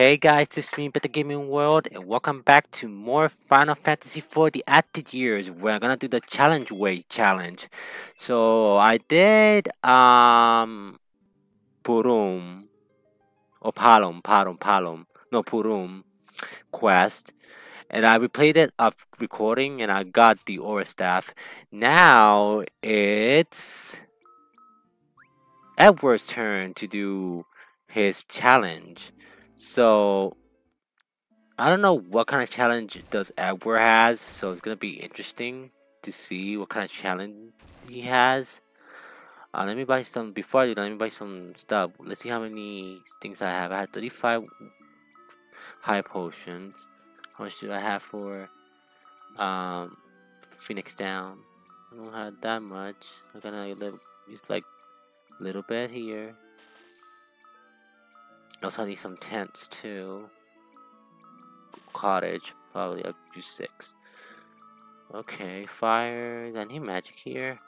Hey guys, this is me, Beto Gaming World, and welcome back to more Final Fantasy IV The After Years. We're gonna do the Challenge Way challenge. So I did um Porom or Palom, Palom, Palom, no Porom quest, and I replayed it up recording, and I got the Aura staff. Now it's Edward's turn to do his challenge. So I don't know what kind of challenge does Edward has, so it's gonna be interesting to see what kind of challenge he has. Uh, let me buy some before I do let me buy some stuff. Let's see how many things I have. I have 35 high potions. How much do I have for um Phoenix down? I don't have that much. I'm gonna it's like a little bit here. Also, need some tents too. Cottage, probably up to six. Okay, fire. I need magic here.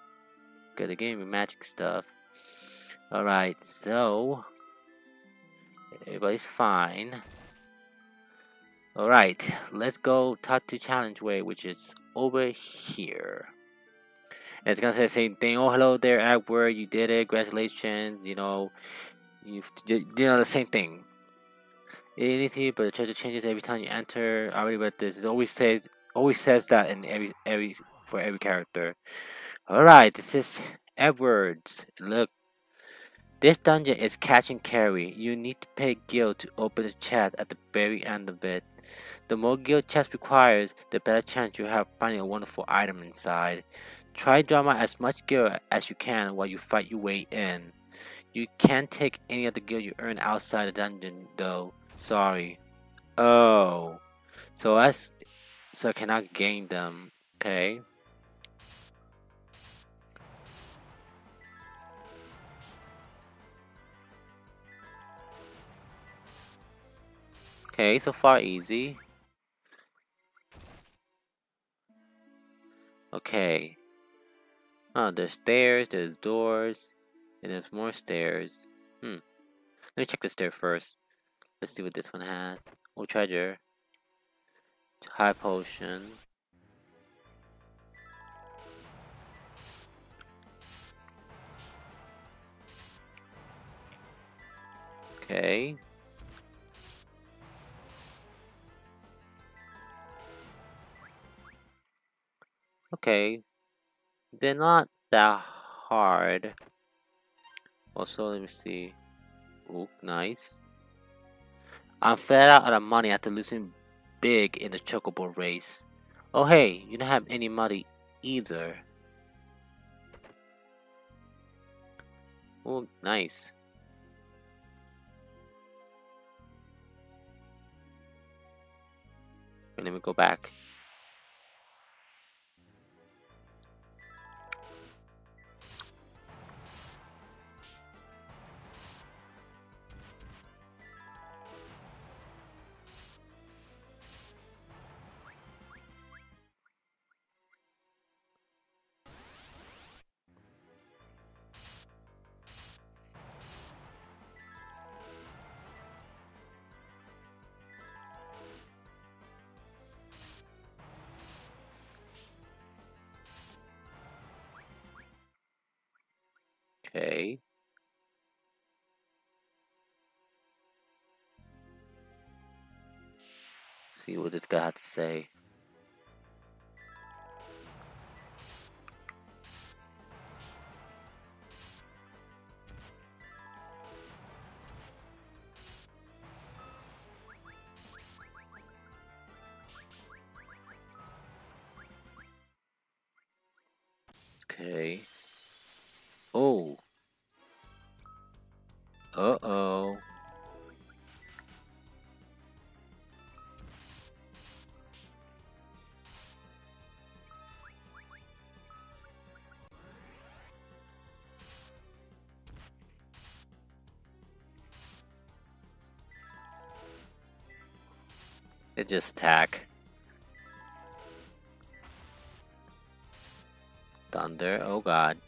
Good, they gave me magic stuff. Alright, so. Everybody's fine. Alright, let's go talk to Challenge Way, which is over here. And it's gonna say the same thing. Oh, hello there, Edward. You did it. Congratulations. You know, you you know the same thing. Anything but the treasure changes every time you enter. I already read this. It always says always says that in every every for every character. Alright, this is Edwards. Look. This dungeon is catch and carry. You need to pay gil to open the chest at the very end of it. The more gil chest requires, the better chance you have finding a wonderful item inside. Try drama as much gil as you can while you fight your way in. You can't take any of the gil you earn outside the dungeon, though. Sorry. Oh. So that's... So I cannot gain them. Okay. Okay, so far easy. Okay. Oh, there's stairs, there's doors. And there's more stairs. Hmm. Let me check the stair first. Let's see what this one has. Oh, treasure. High potion. Okay. Okay. They're not that hard. Also, let me see. Oh, nice. I'm fed out of money after losing big in the chocobo race. Oh hey, you don't have any money either. Oh, nice. Let me go back. See what this guy had to say. It just attack. Thunder, oh god.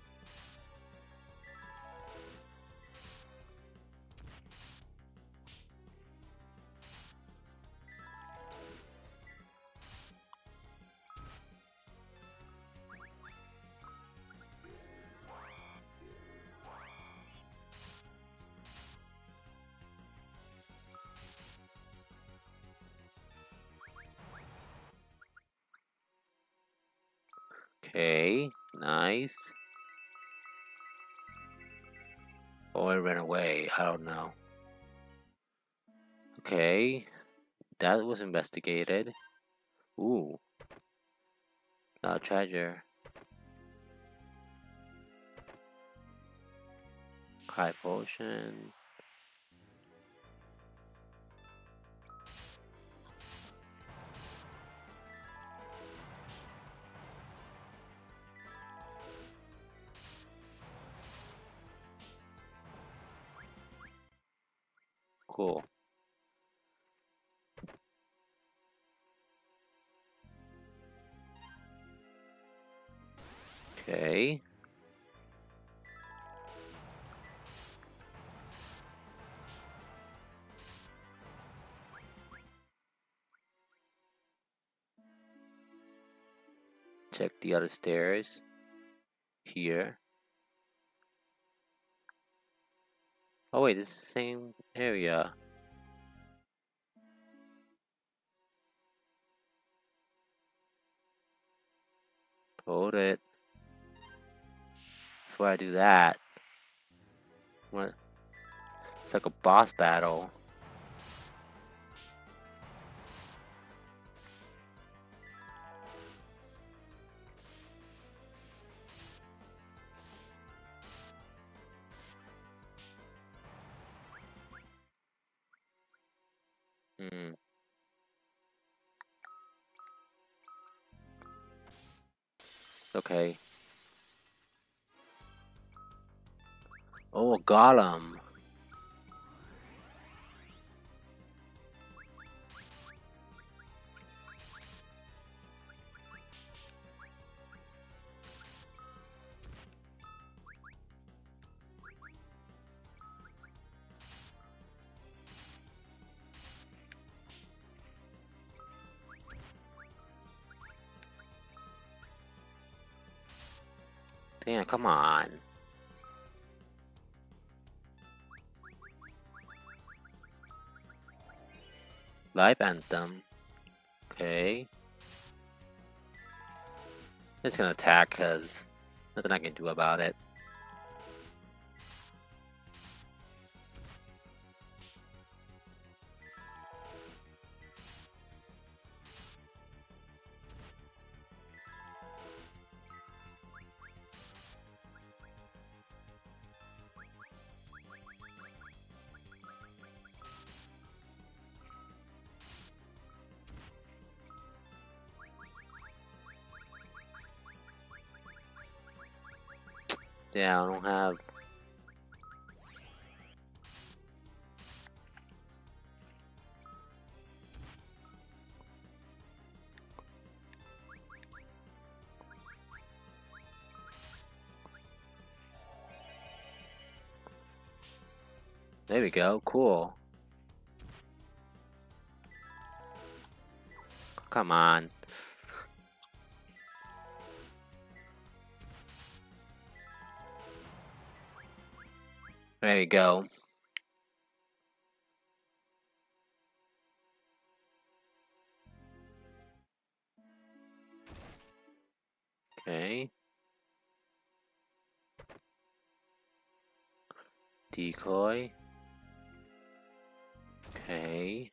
I don't know. Okay, that was investigated. Ooh, not a treasure. High potion. Cool. Okay. Check the other stairs. Here. Oh wait, this is the same area. Hold it. Before I do that. What? It's like a boss battle. Damn, come on. Life Anthem. Okay. It's gonna attack because nothing I can do about it. Yeah, I don't have. There we go, cool. Come on. There we go. Okay. Decoy. Okay.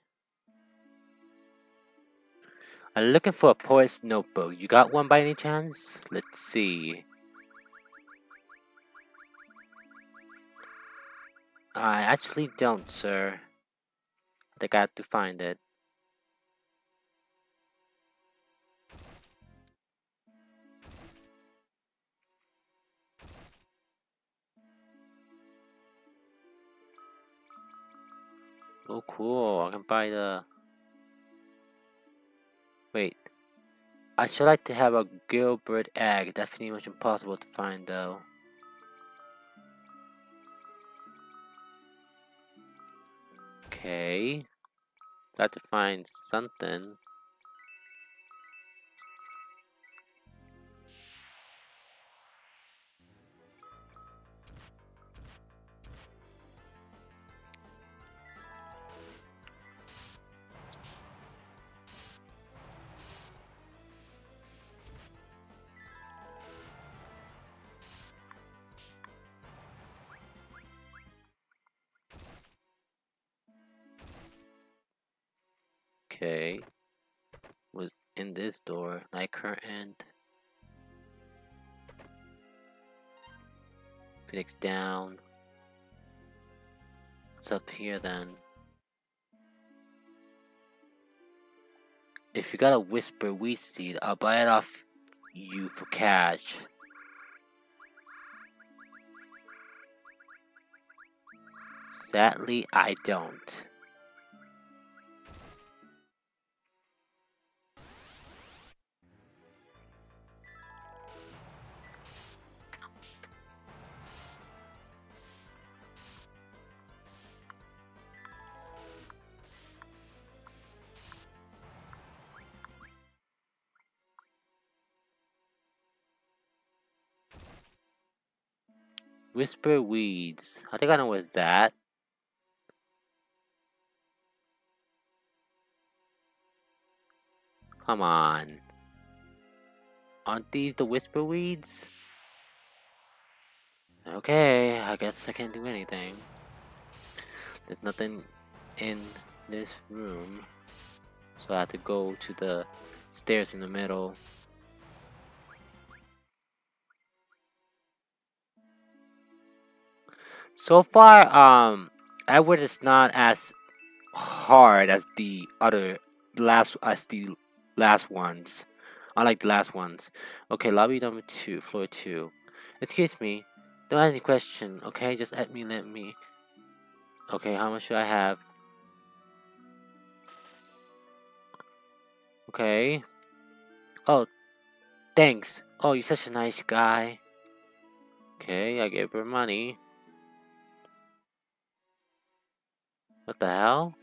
I'm looking for a poet's notebook. You got one by any chance? Let's see. I actually don't, sir. I have to find it. Oh, cool. I can buy the... Wait. I should like to have a Gilbert egg. That's pretty much impossible to find, though. Okay. Got to find something. Okay. Was in this door. Night curtain. Phoenix down. What's up here then? If you got a whisper weed seed, I'll buy it off you for cash. Sadly, I don't. Whisper weeds. I think I know what's that. Come on. Aren't these the whisper weeds? Okay, I guess I can't do anything. There's nothing in this room. So I have to go to the stairs in the middle. So far, um, Edward is not as hard as the other last as the last ones. I like the last ones. Okay, lobby number two, floor two. Excuse me, don't ask any question. Okay, just let me, let me. Okay, how much do I have? Okay. Oh, thanks. Oh, you're such a nice guy. Okay, I gave her money. What the hell?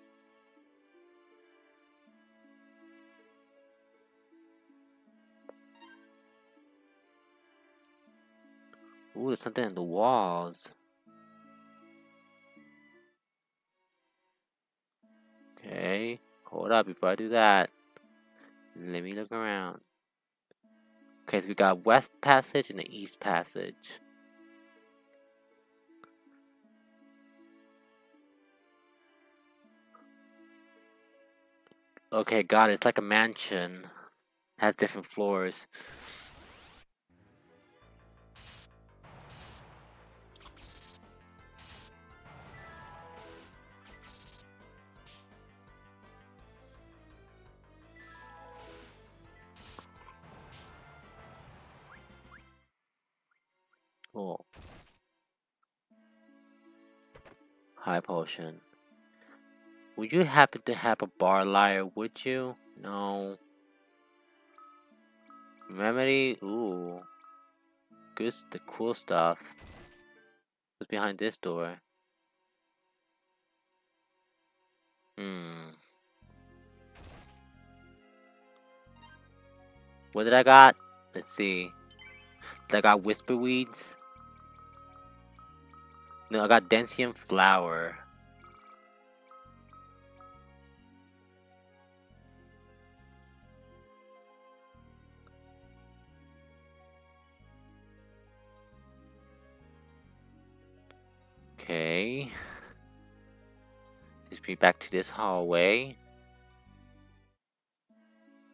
Ooh, there's something in the walls. Okay, hold up before I do that. Let me look around. Okay, so we got West Passage and the East Passage. Okay, it. It's like a mansion. Has different floors. Cool. High potion. Would you happen to have a bar liar, would you? No. Remedy? Ooh. Good, the cool stuff. What's behind this door? Hmm. What did I got? Let's see. Did I got whisper weeds? No, I got Densium flower. Okay. Just be back to this hallway.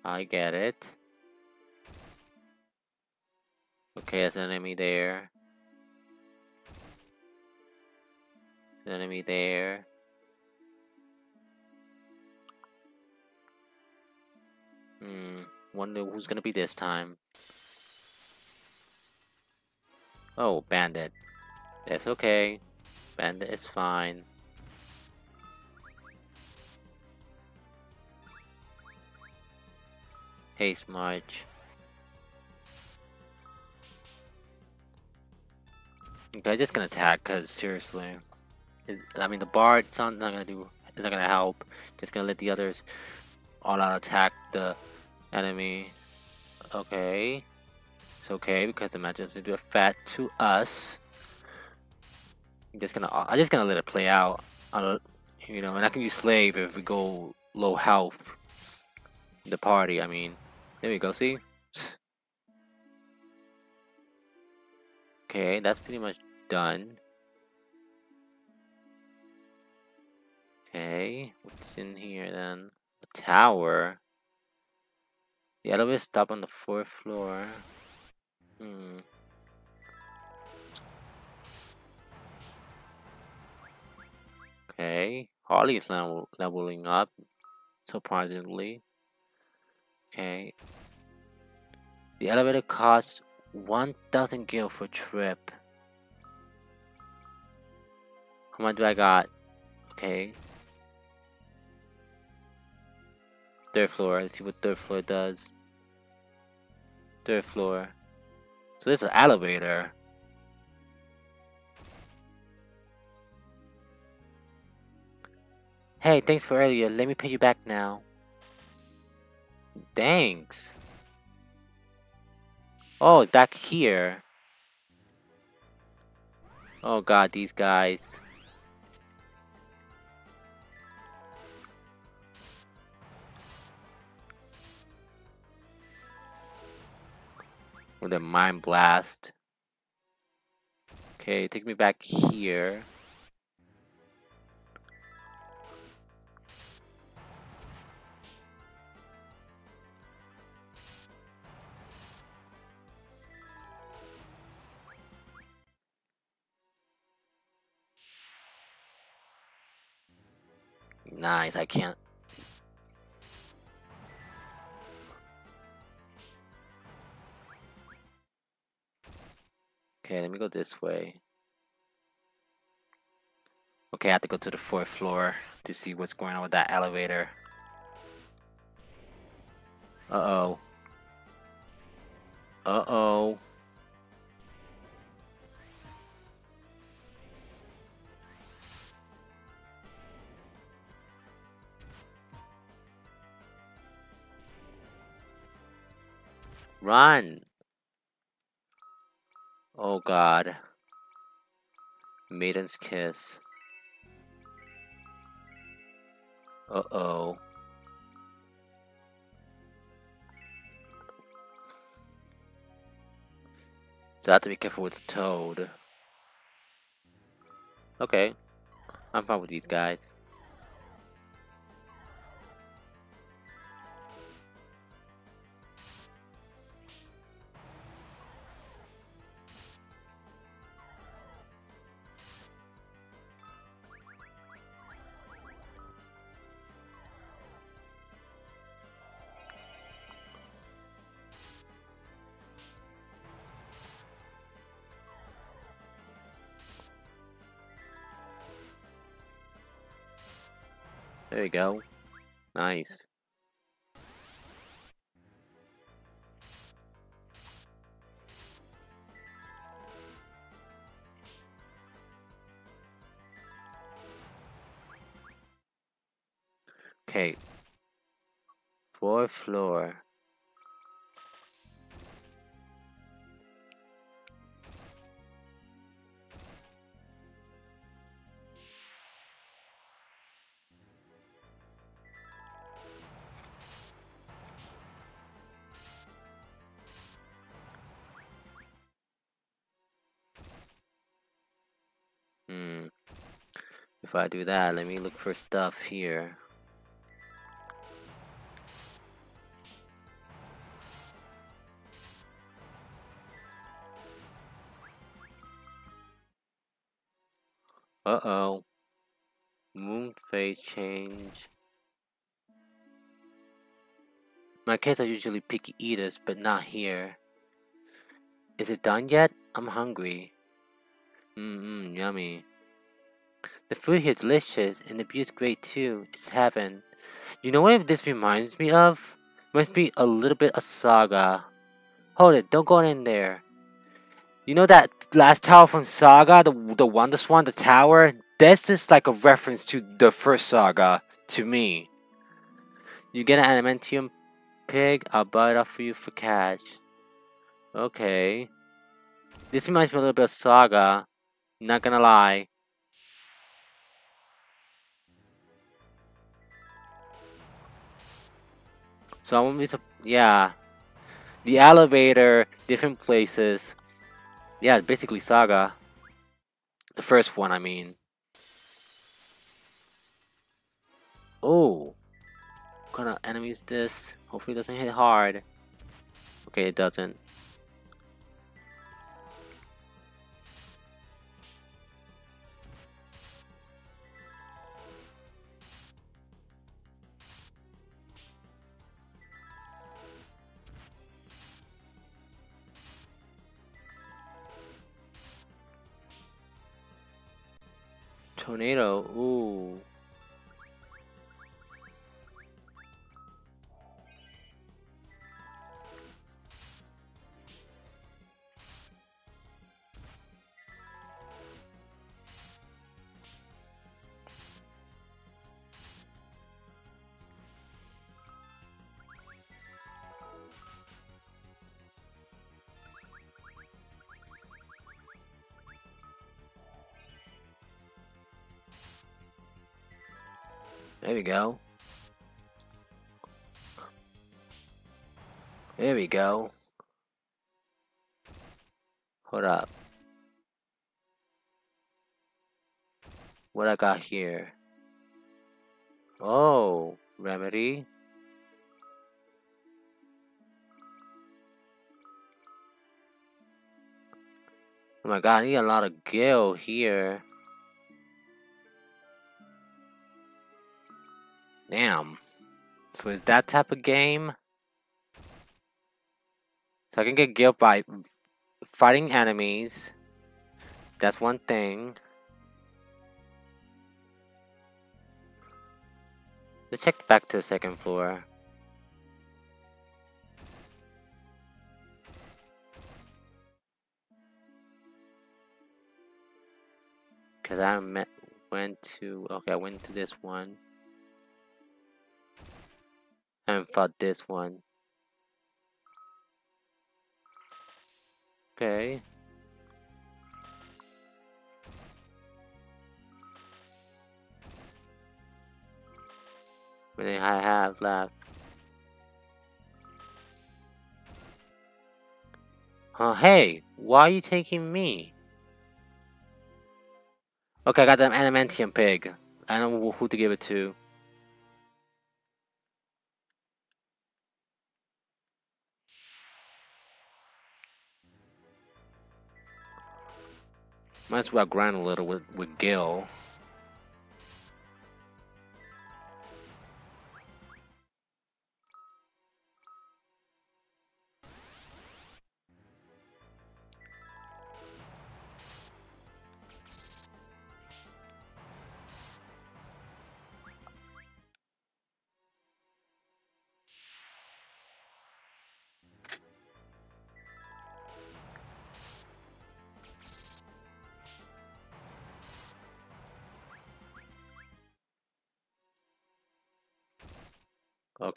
I get it. Okay, there's an enemy there. An enemy there. Hmm. Wonder who's gonna be this time. Oh, bandit. That's okay. Bandit is fine. Haste March. Okay, I'm just gonna attack, cause seriously. I mean, the Bard's not gonna do, it's not gonna help. Just gonna let the others all out attack the enemy. Okay. It's okay, because the match doesn't do a fat to us. I'm just gonna I'm just gonna let it play out. Uh, you know, and I can use Salve if we go low health. The party, I mean. There we go. See. okay, that's pretty much done. Okay, what's in here then? A tower. The elevator stop on the fourth floor. Hmm. Okay. Harley is level leveling up, surprisingly. Okay. The elevator costs 1,000 gil for trip. How much do I got? Okay. Third floor. Let's see what third floor does. Third floor. So this is an elevator. Hey, thanks for earlier. Let me pay you back now. Thanks. Oh, back here. Oh god, these guys. With a mind blast. Okay, take me back here. Nice, I can't. Okay, let me go this way. Okay, I have to go to the fourth floor to see what's going on with that elevator. Uh-oh. Uh-oh. Run! Oh god. Maiden's kiss. Uh-oh. So I have to be careful with the toad. Okay. I'm fine with these guys. You go. Nice. Okay. Fourth floor. If I do that, let me look for stuff here. Uh-oh. Moon phase change. My kids are usually picky eaters, but not here. Is it done yet? I'm hungry. Mmm, yummy. The food here is delicious, and the view is great too. It's heaven. You know what this reminds me of? Must be a little bit of Saga. Hold it, don't go in there. You know that last tower from Saga, the the Wonder Swan, the tower? That's just like a reference to the first Saga, to me. You get an adamantium pig? I'll buy it off for you for cash. Okay. This reminds me a little bit of Saga. Not gonna lie. So I won't be yeah. The elevator, different places. Yeah, basically Saga. The first one, I mean. Oh. kind of enemy is this? Hopefully it doesn't hit hard. Okay, it doesn't. Tornado, ooh. There we go. There we go. Hold up. What I got here? Oh, remedy. Oh my god, I need a lot of gil here. Damn. So is that type of game? So I can get gil by fighting enemies. That's one thing. Let's check back to the second floor. Cause I met, went to okay, I went to this one and for this one. Okay. Many I have left. Oh, hey, why are you taking me? Okay, I got the adamantium pig. I don't know who to give it to. Might as well grind a little with, with Gil.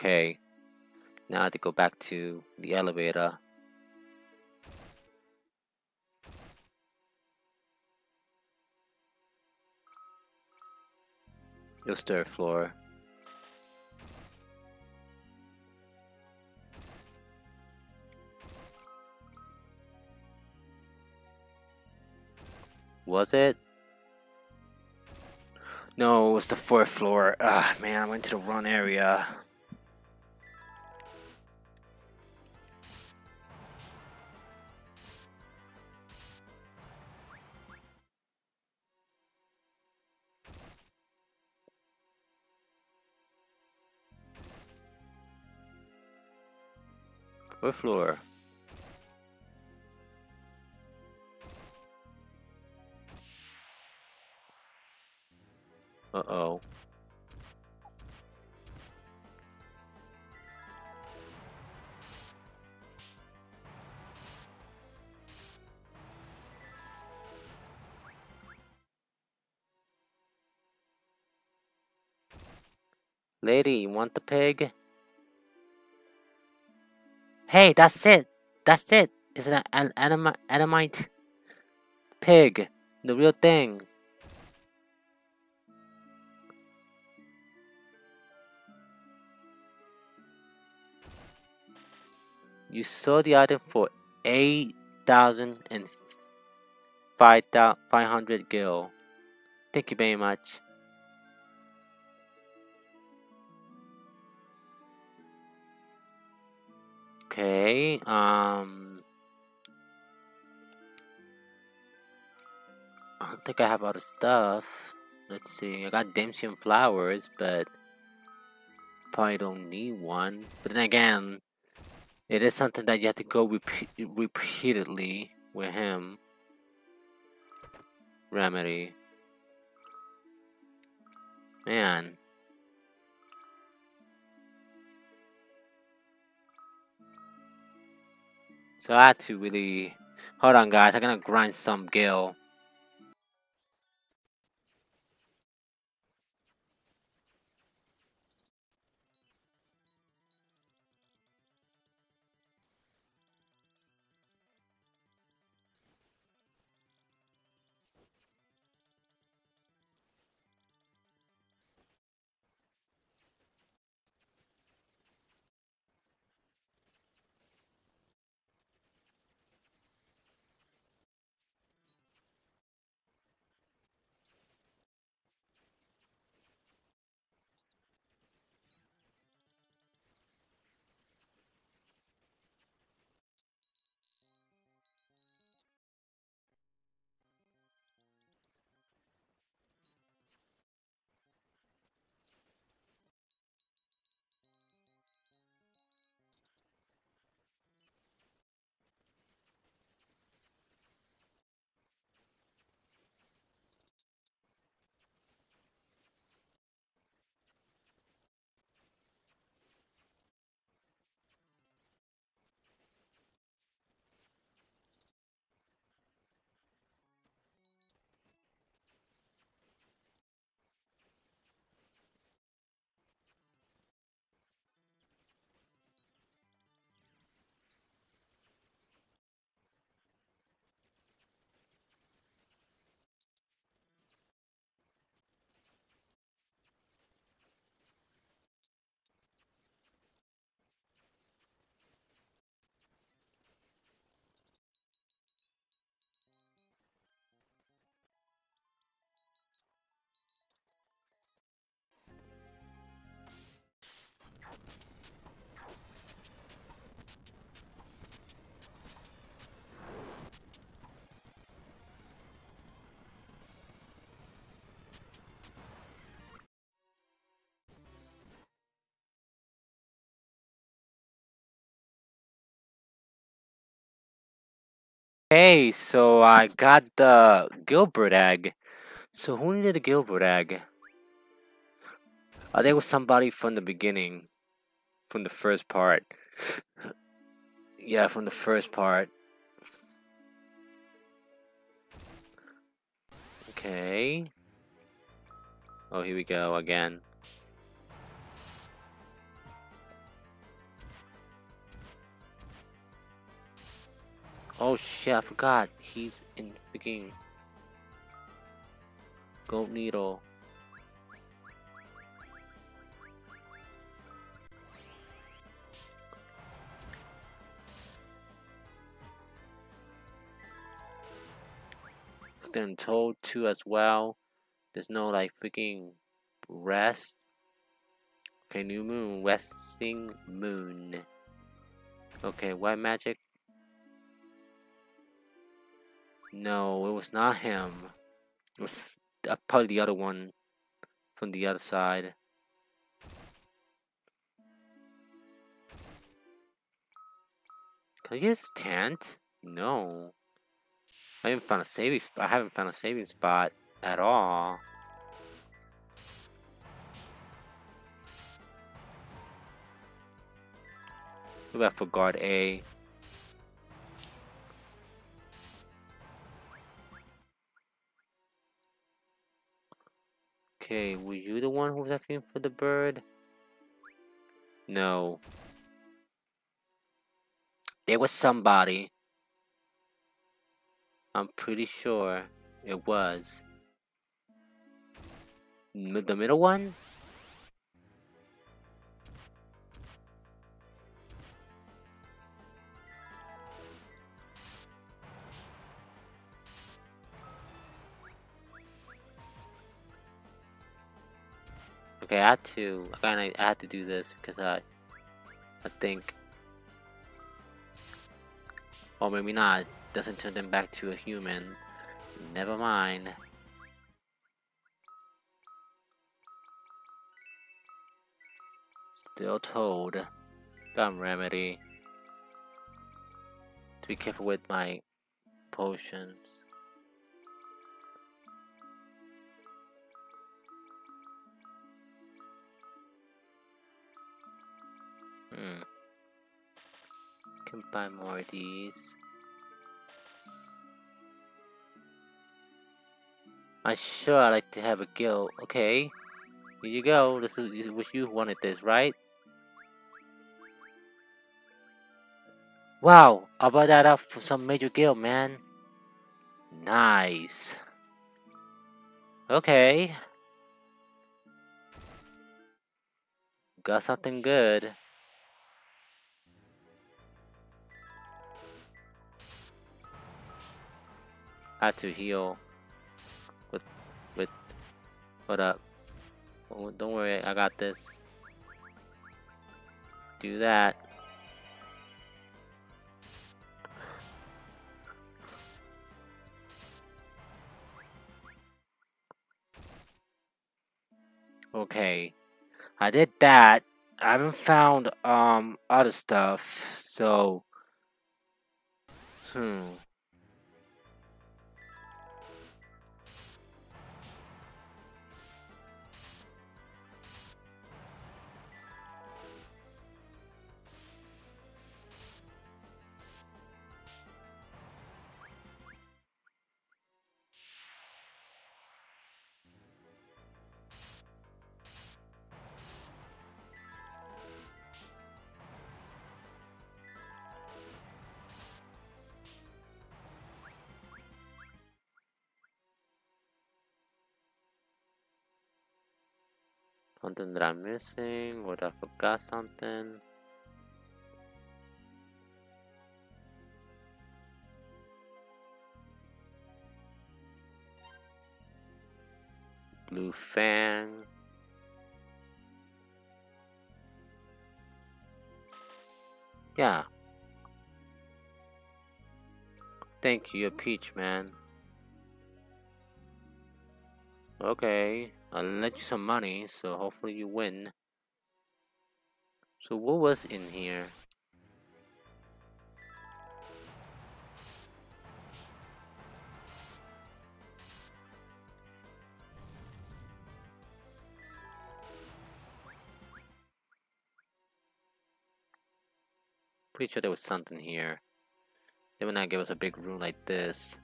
Okay. Now I have to go back to the elevator. Your third floor. Was it? No, it was the fourth floor. Ah, man, I went to the wrong area. What floor? Uh-oh. Lady, you want the pig? Hey, that's it. That's it. It's an, an anima, pig. The real thing. You sold the item for 8,000 and 500 gil. Thank you very much. Okay, um... I don't think I have other stuff. Let's see, I got Damsion flowers, but probably don't need one. But then again, it is something that you have to go repeat repeatedly with him. Remedy. Man. So I had to really... Hold on guys, I'm gonna grind some Gil. Hey, so I got the Gilbert egg. So who needed the Gilbert egg? I think it was somebody from the beginning. From the first part. Yeah, from the first part. Okay. Oh, here we go again. Oh shit, I forgot. He's in the game. Gold Needle. Then told to as well. There's no like freaking rest. Okay, new moon, resting moon. Okay, white magic no, it was not him. It was probably the other one from the other side. Can I use tent? No. I haven't found a saving spot. I haven't found a saving spot at all. Maybe I forgot A. Okay, were you the one who was asking for the bird? No. It was somebody. I'm pretty sure it was. The middle one? Okay, I had to. I kind of I had to do this because I, I think Or maybe not. Doesn't turn them back to a human. Never mind. Still told. Gum remedy. To be careful with my potions. Hmm. Can buy more of these. I sure I like to have a gil. Okay. Here you go. This is what you wanted this, right? Wow, I bought that up for some major gil, man. Nice. Okay. Got something good. Had to heal. With, with, what up? Oh, don't worry, I got this. Do that. Okay. I did that. I haven't found um other stuff, so hmm. Something that I'm missing? Would I forgot something? Blue fan. Yeah. Thank you, Peach, man. Okay. Uh, I'll let you some money, so hopefully you win. So what was in here? Pretty sure there was something here. They would not give us a big room like this.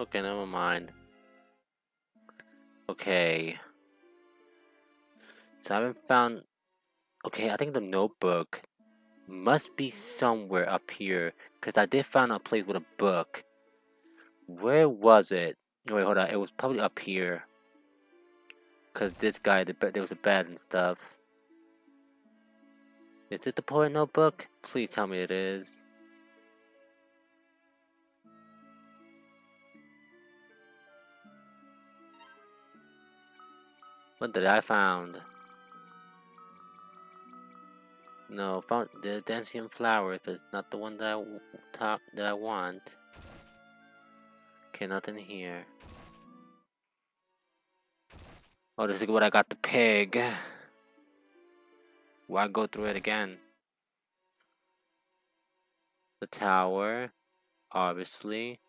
Okay, never mind. Okay. So I haven't found... Okay, I think the notebook must be somewhere up here. Because I did find a place with a book. Where was it? Wait, hold on. It was probably up here. Because this guy, there was a bed and stuff. Is it the poet notebook? Please tell me it is. What did I found? No, found the Damsian flower, but it's not the one that I that I want. Okay, nothing here. Oh, this is what I got the pig. Why go through it again? The tower, obviously.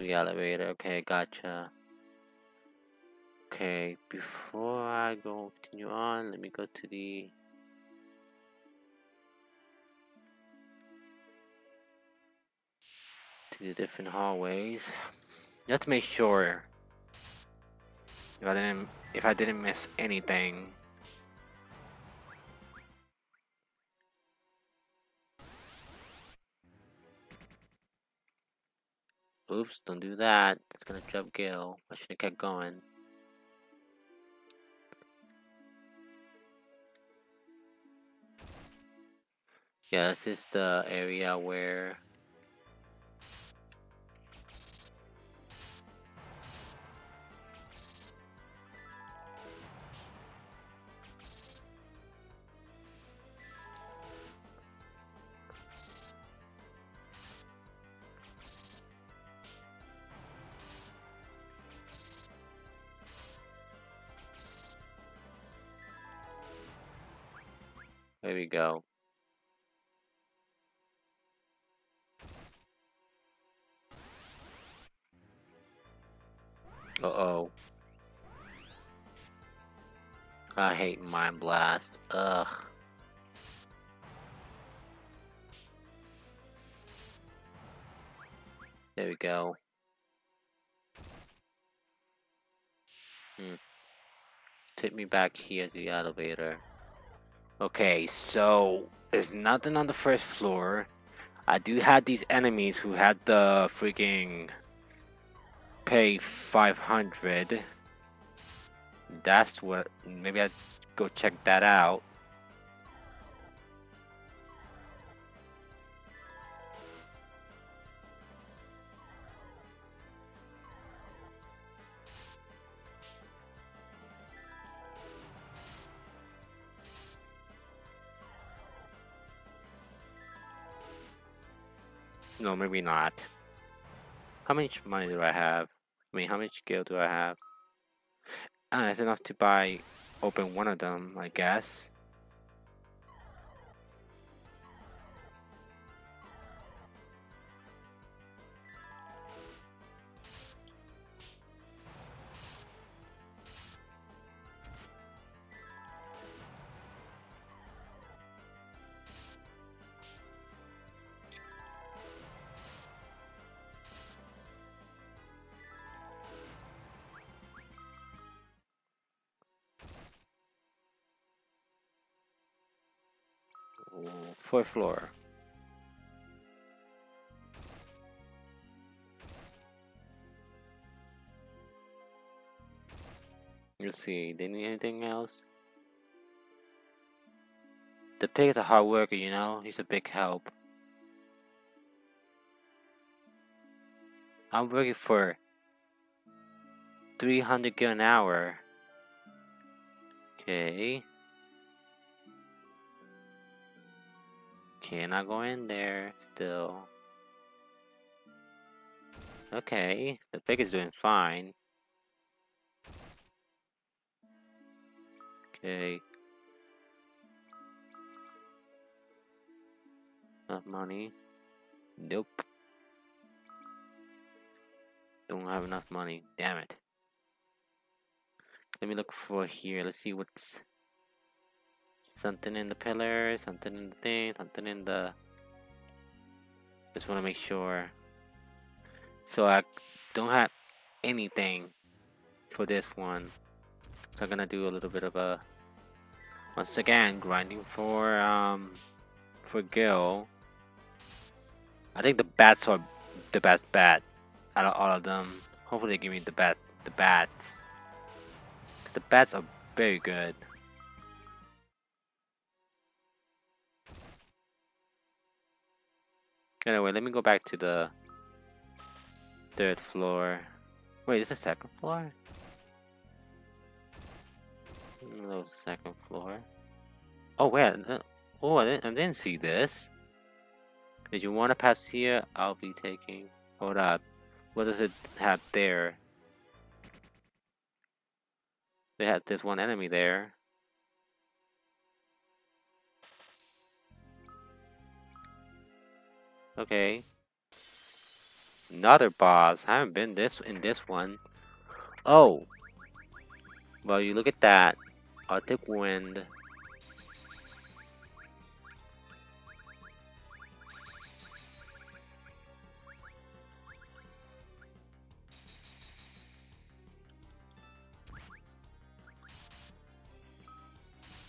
the elevator. Okay, gotcha. Okay, before I go continue on, let me go to the to the different hallways. Let's make sure if I didn't if I didn't miss anything. Oops, don't do that. It's gonna drop Gil. I should have kept going. Yeah, this is the area where There we go. Uh-oh. I hate Mind Blast. Ugh. There we go. Hmm. Take me back here to the elevator. Okay, so there's nothing on the first floor. I do have these enemies who had the freaking pay 500. That's what maybe I'd go check that out. No, maybe not. How much money do I have? I mean, how much skill do I have? Ah, it's enough to buy, open one of them, I guess. Fourth floor. Let's see, they need anything else? The pig is a hard worker, you know? He's a big help. I'm working for 300 gil an hour. Okay. Can I go in there still? Okay, the pig is doing fine. Okay. Enough money? Nope. Don't have enough money. Damn it. Let me look for here. Let's see what's something in the pillar, something in the thing, something in the. Just want to make sure. So I don't have anything for this one. So I'm gonna do a little bit of a once again grinding for um for Gil. I think the bats are the best bat out of all of them. Hopefully they give me the bat the bats. The bats are very good. Anyway, let me go back to the third floor. Wait, is the second floor? No, second floor. Oh, wait. Oh, I didn't, I didn't see this. Did you want to pass here? I'll be taking. Hold up. What does it have there? They have this one enemy there. Okay. Another boss. I haven't been this in this one. Oh. Well, you look at that. Arctic wind.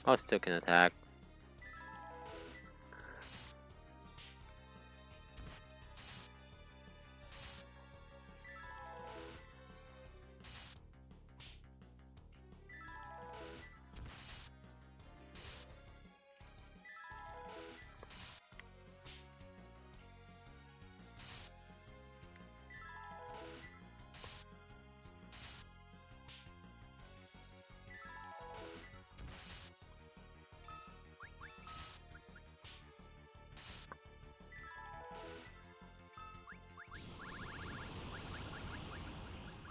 Oh, still can attack.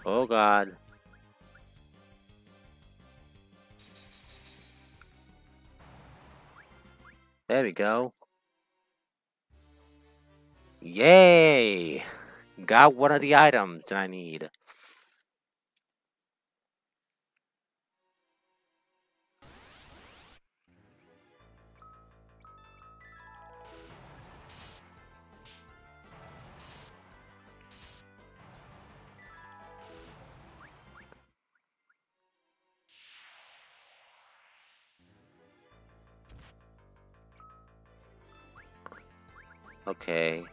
Oh god. There we go. Yay! Got one of the items that I need. Okay.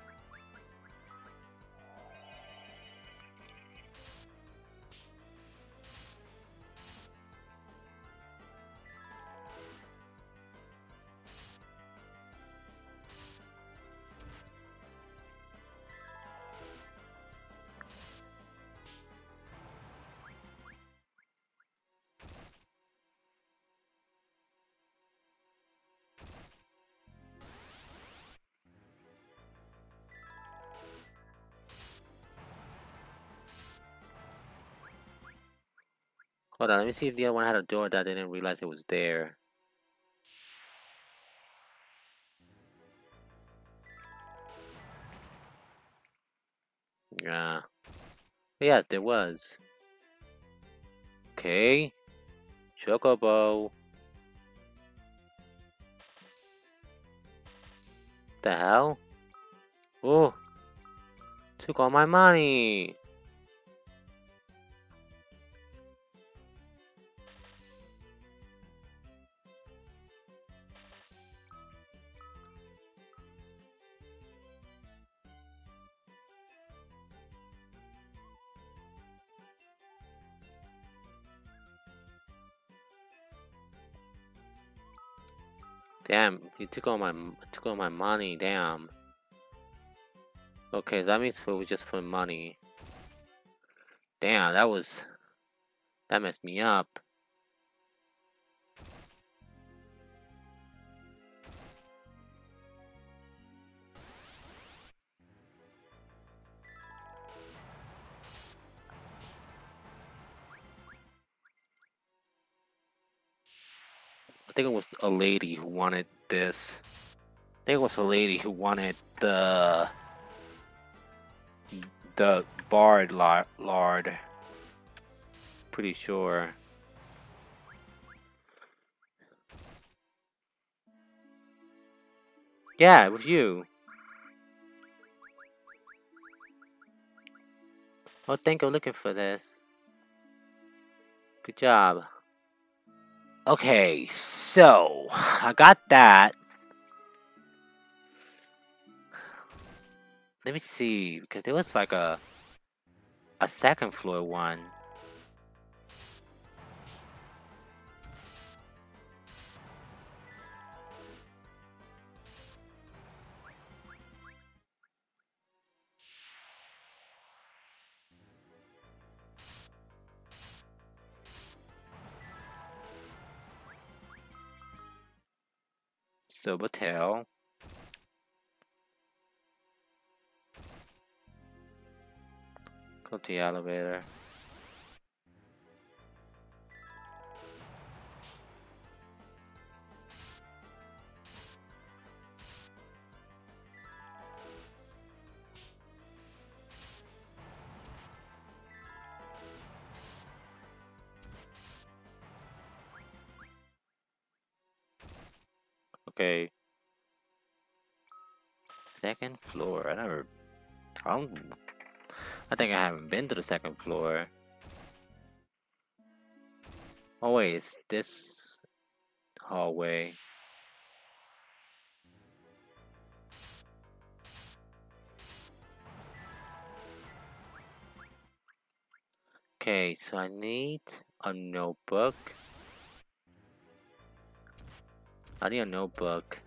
Hold on, let me see if the other one had a door that I didn't realize it was there. Yeah. Yes, there was. Okay. Chocobo. The hell? Oh. Took all my money. Damn, you took all my took all my money. Damn. Okay, that means it was just for money. Damn, that was that messed me up. Think it was a lady who wanted this. I think it was a lady who wanted the the bard lard. Pretty sure. Yeah, it was you. Oh, thank you looking for this. Good job. Okay, so I got that. Let me see, because there was like a a second floor one. Sobotel. Go to the elevator. Okay. Second floor. I never. I don't. I think I haven't been to the second floor. Oh wait, is this? hallway. Okay, so I need a notebook. I need a notebook.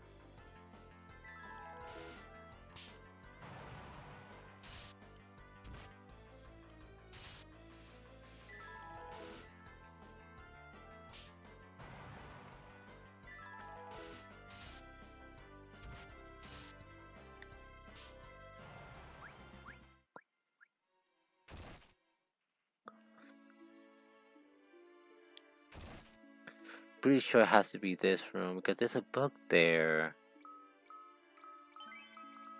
Pretty sure it has to be this room because there's a book there.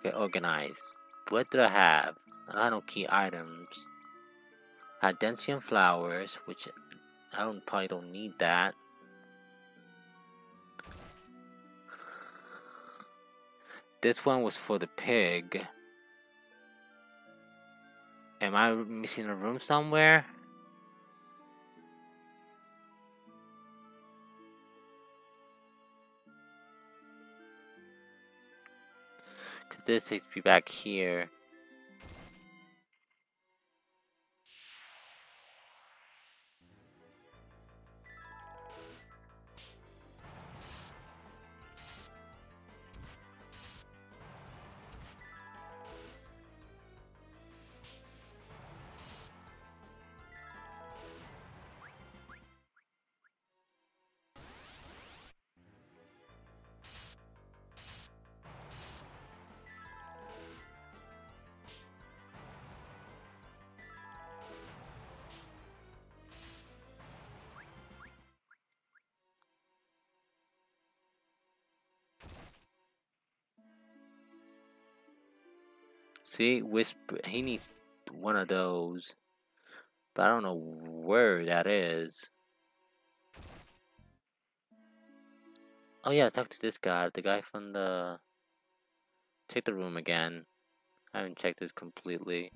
Get organized. What do I have? I don't key items. Identium flowers, which I don't probably don't need that. This one was for the pig. Am I missing a room somewhere? This takes me back here. See, whisper. He needs one of those, but I don't know where that is. Oh yeah, talk to this guy, the guy from the. Check the room again. I haven't checked this completely.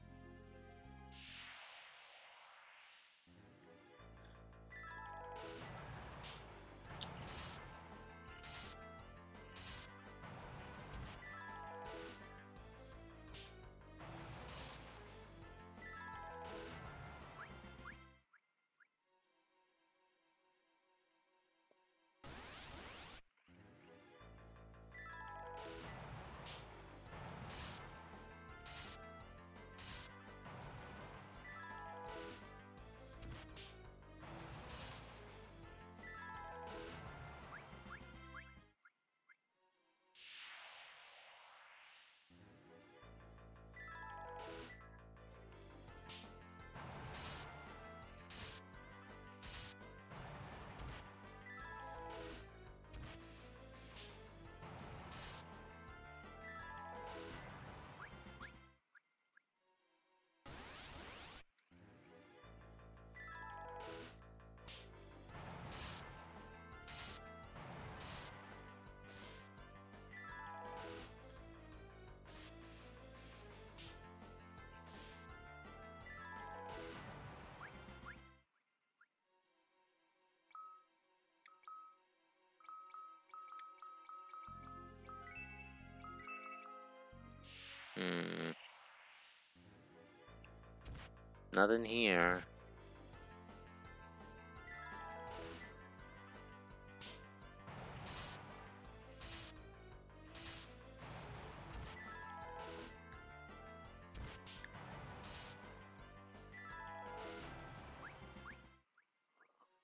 Nothing here.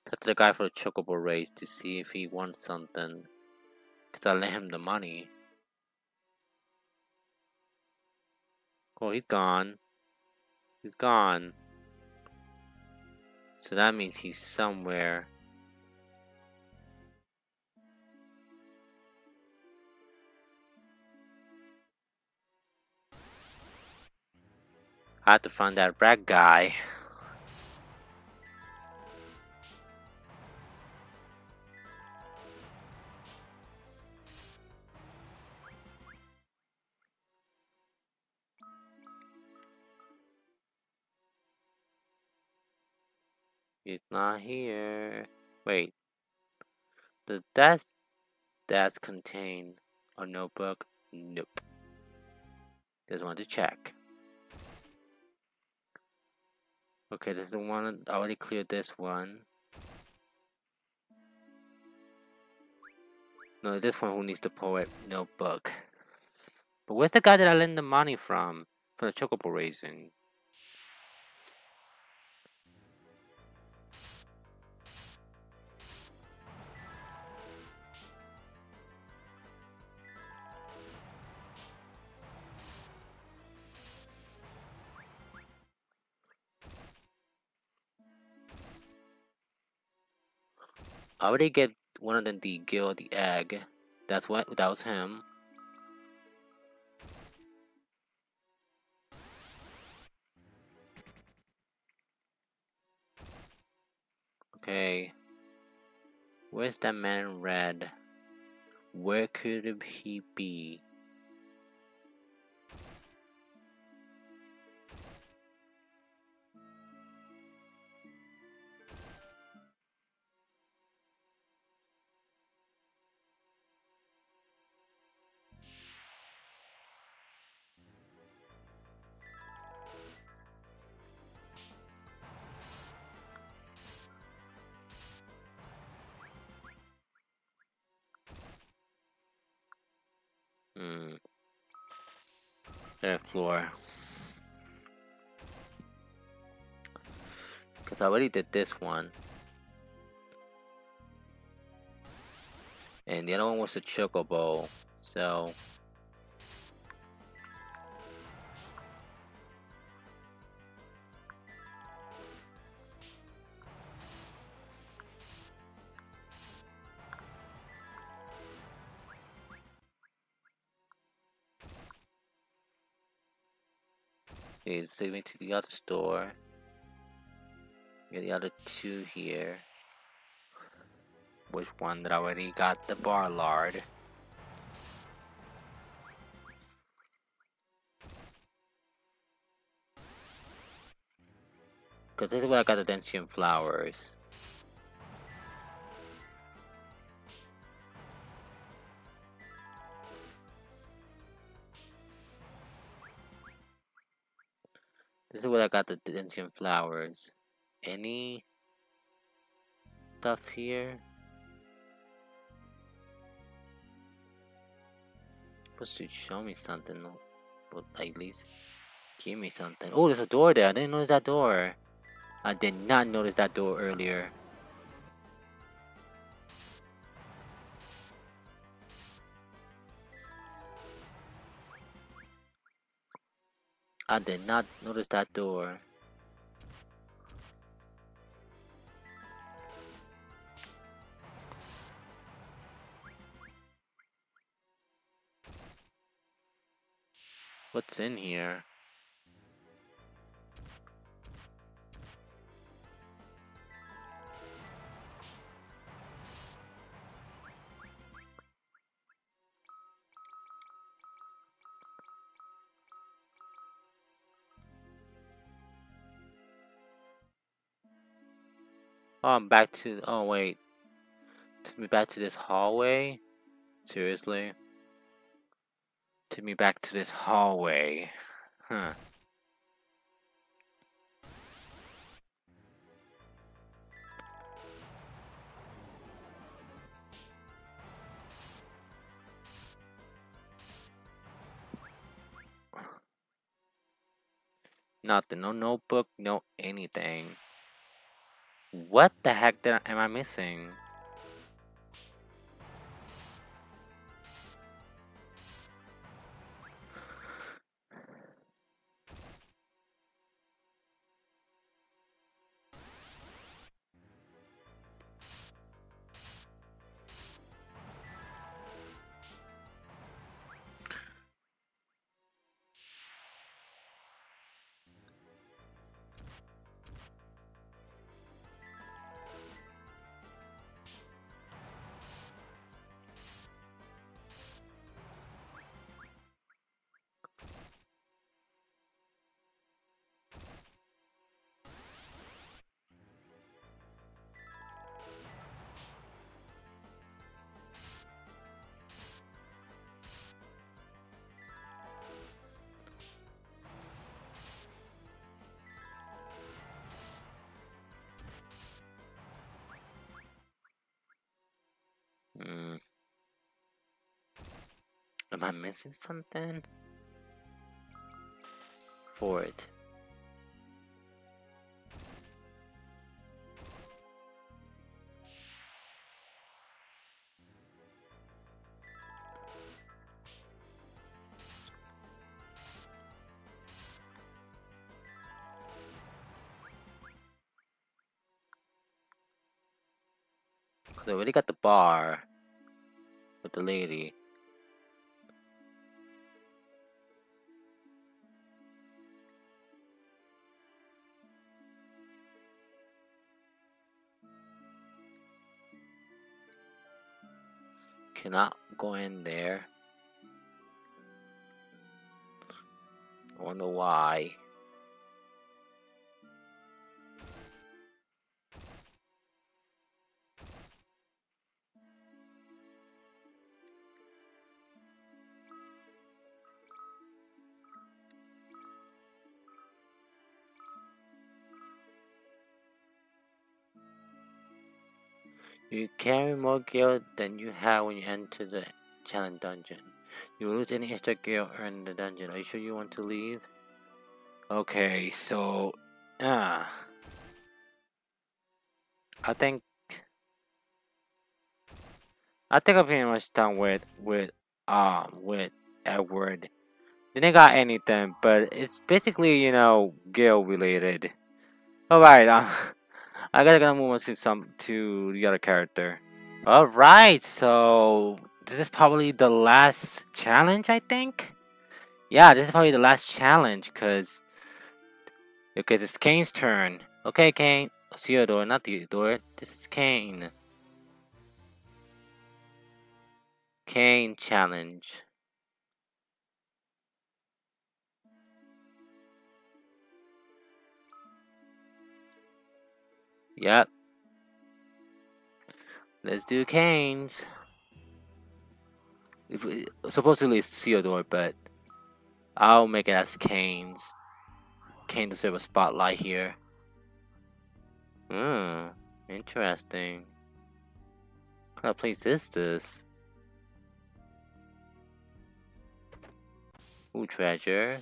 To the guy for the chocobo race to see if he wants something. Cause I lent him the money. Oh, he's gone. He's gone. So that means he's somewhere. I have to find that rat guy. He's not here. Wait. Does that desk contain a notebook? Nope. Just want to check. Okay, this is the one I already cleared this one. No, this one who needs the poet notebook. But where's the guy that I lent the money from? For the chocobo racing? I already get one of them the gil the egg. That's what that was him. Okay. Where's that man in red? Where could he be? Floor. Because I already did this one. And the other one was the Chocobo. So... Take me to the other store. Get the other two here. Which one that already got the bar lard? Cause this is where I got the Densium flowers. This is where I got the Densium flowers. Any stuff here? Supposed to show me something, but at least give me something. Oh, there's a door there. I didn't notice that door. I did not notice that door earlier. I did not notice that door. What's in here? Oh, I'm back to. Oh, wait. Took me back to this hallway? Seriously? Took me back to this hallway. Huh. Nothing, no notebook, no anything. What the heck did I, am I missing? Am I missing something? For it. Cause I already got the bar with the lady. Cannot go in there. I wonder why. You carry more gear than you have when you enter the challenge dungeon. You lose any extra gear earned in the dungeon. Are you sure you want to leave? Okay, so ah, I think I think I'm pretty much done with with um with Edward. Didn't got anything, but it's basically you know gil related. All right, um, I gotta gonna move on to some to the other character. All right, so this is probably the last challenge, I think. Yeah, this is probably the last challenge, cause because it's Kain's turn. Okay, Kain. Theodore, not Theodore. This is Kain. Kain challenge. Yep. Let's do Kain's. If we, supposedly it's Theodore, but I'll make it as Kain's. Kain deserves a spotlight here. Hmm, interesting. What kind of place is this? Ooh, treasure.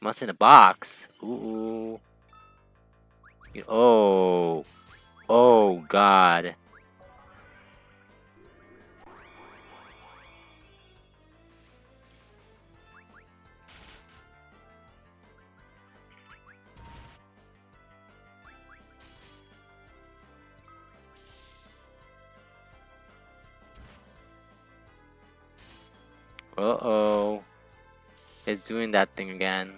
What's in a box? Ooh. Oh. Oh, God. Uh-oh. It's doing that thing again.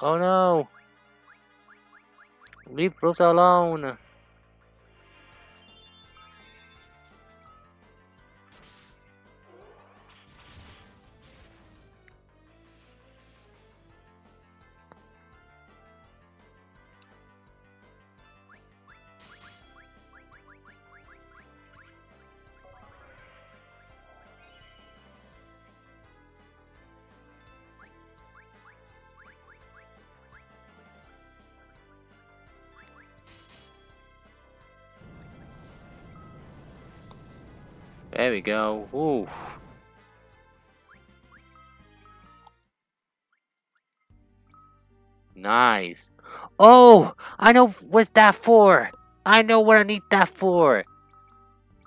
Oh no! Leave Rosa alone! There we go. Ooh. Nice. Oh, I know what's that for. I know what I need that for.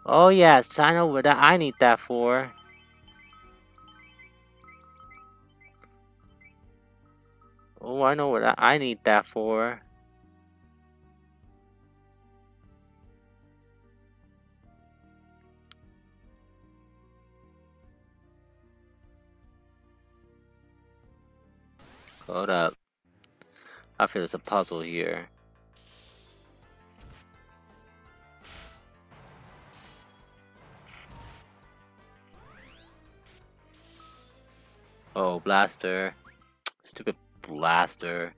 Oh yes, I know what I need that for. Oh, I know what I need that for. Hold up. I feel there's a puzzle here. Oh, blaster. Stupid blaster.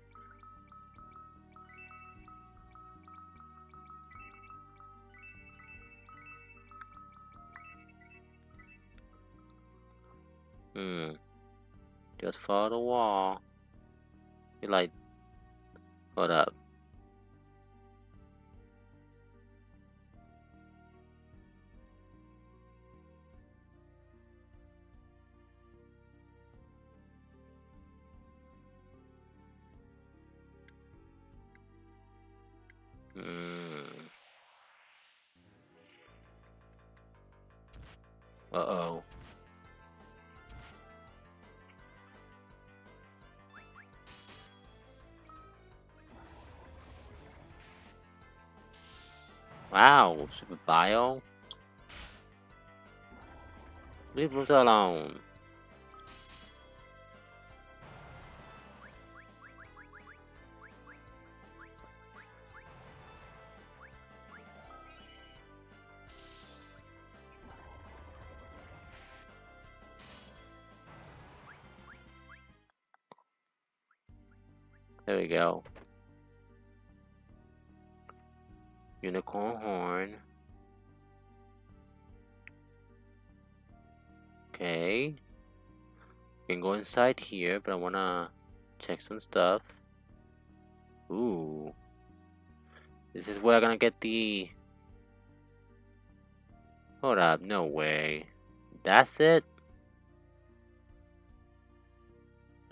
Hmm. Just follow the wall. You like... Hold up. Hmm. Uh-oh. Wow, Super Bio. Leave us alone. There we go. Unicorn horn. Okay. We can go inside here, but I wanna check some stuff. Ooh. This is where I'm gonna get the... Hold up, no way. That's it?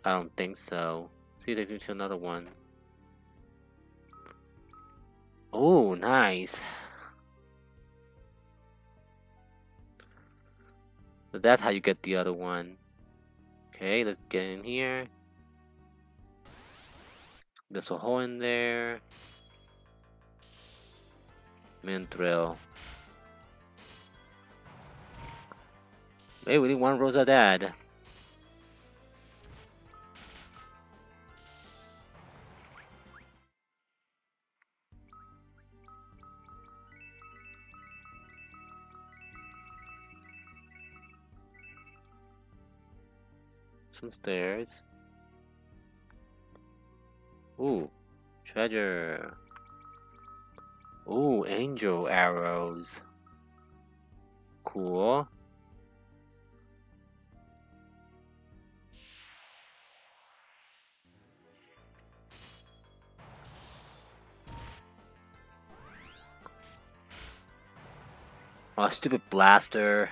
I don't think so. See, there's into another one. Oh, nice. So that's how you get the other one. Okay, let's get in here. There's a hole in there. Mythril. Hey, we need one Rosa Dad. Some stairs. Ooh, treasure. Ooh, angel arrows. Cool. Oh, stupid blaster.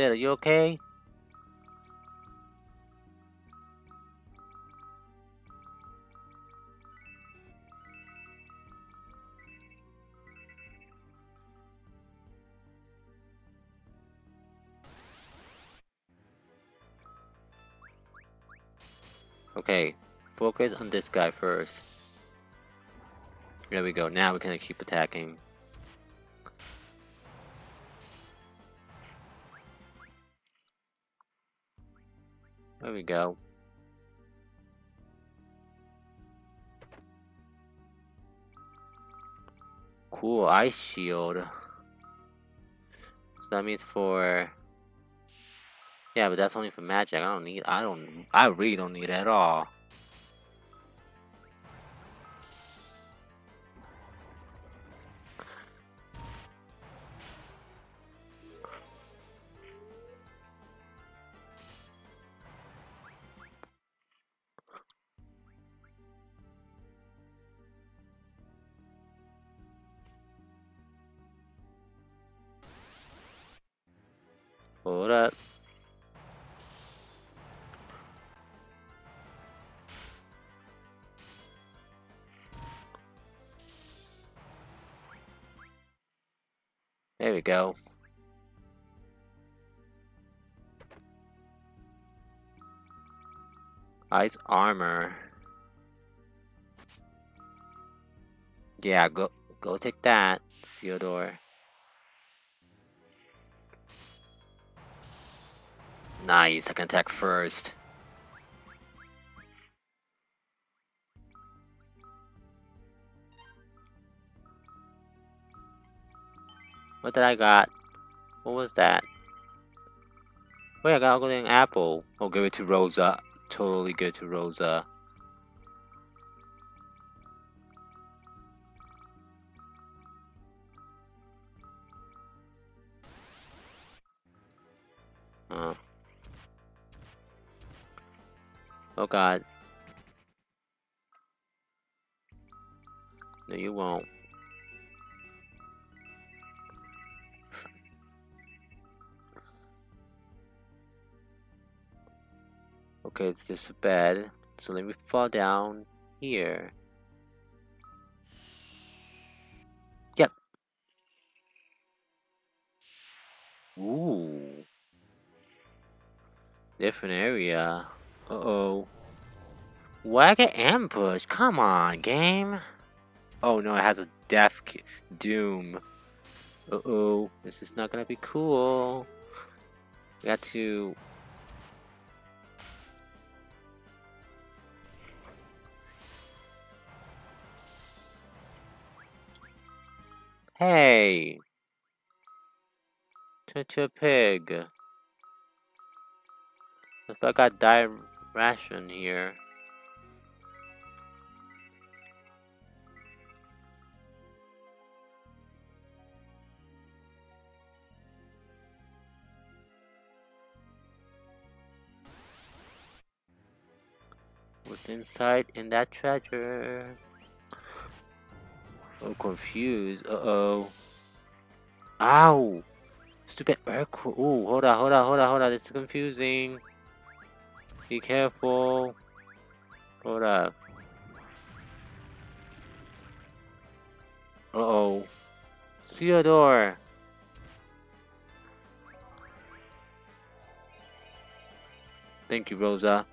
Sid, are you okay? Okay, focus on this guy first. There we go, now we can keep attacking. There we go. Cool, ice shield. So that means for... Yeah, but that's only for magic. I don't need... I don't... I really don't need it at all. Up. There we go. Ice armor. Yeah, go go take that, Theodore. Nice, I can attack first. What did I got? What was that? Wait, I got a golden apple. Oh, give it to Rosa. Totally good to Rosa. Uh. Oh god. No, you won't. Okay, it's just a bed. So let me fall down here. Yep. Ooh. Different area. Uh-oh. Get ambush? Come on, game. Oh no, it has a death doom. Uh-oh. This is not gonna be cool. We got to Hey! Turn to a pig. Looks like I got diet ration here. What's inside in that treasure? I'm confused. Uh-oh. Ow! Stupid earthquake. Ooh, hold on, hold on, hold on, hold on. Is confusing. Be careful. Hold up. Uh-oh. Theodore! Thank you, Rosa.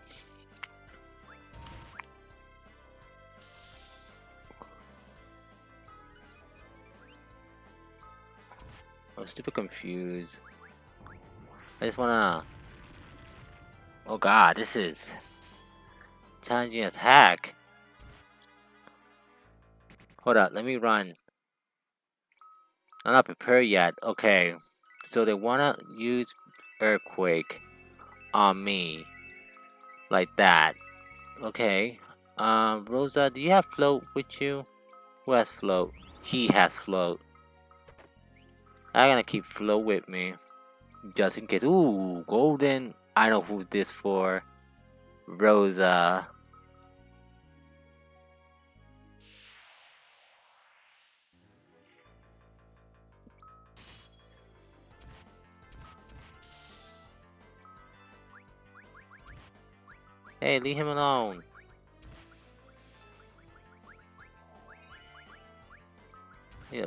I was stupid confused. I just wanna... Oh god, this is... Challenging as heck. Hold up, let me run. I'm not prepared yet. Okay. So they wanna use Earthquake on me. Like that. Okay. Um, Rosa, do you have float with you? Who has float? He has float. I'm gonna keep flow with me. Just in case. Ooh, golden. I know who this for. Rosa. Hey, leave him alone. Yeah,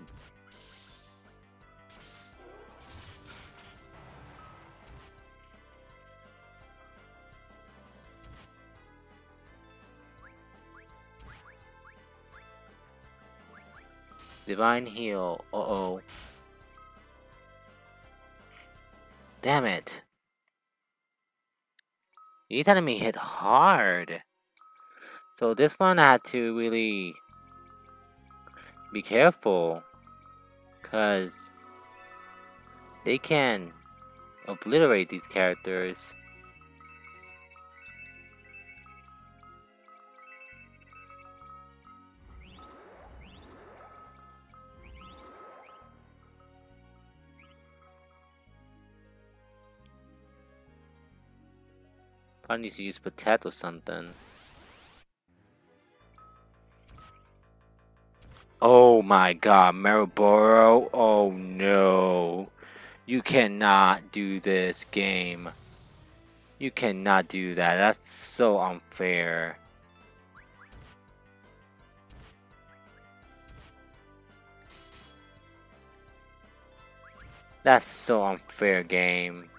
Divine heal. Uh-oh. Damn it. Telling me hit hard. So this one I had to really be careful. Cause they can obliterate these characters. I need to use potato something. Oh my god, Malboro. Oh no. You cannot do this game. You cannot do that. That's so unfair. That's so unfair game.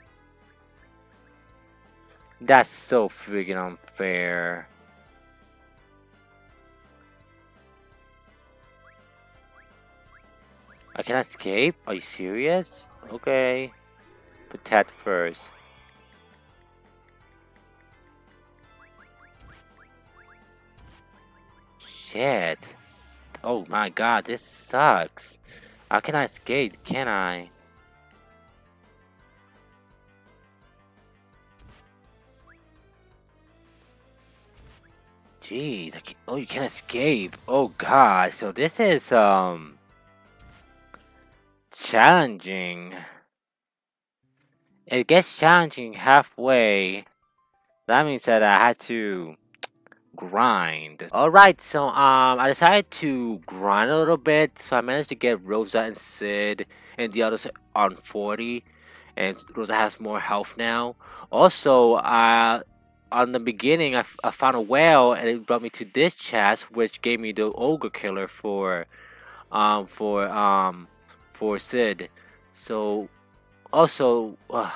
That's so freaking unfair. I can escape? Are you serious? Okay. Protect first. Shit. Oh my god, this sucks. How can I escape? Can I? Jeez, oh, you can't escape. Oh god, so this is, um... Challenging. It gets challenging halfway. That means that I had to grind. Alright, so um I decided to grind a little bit. So I managed to get Rosa and Sid and the others on 40. And Rosa has more health now. Also, uh on the beginning I, found a whale and it brought me to this chest which gave me the ogre killer for um for um for Sid. So also uh,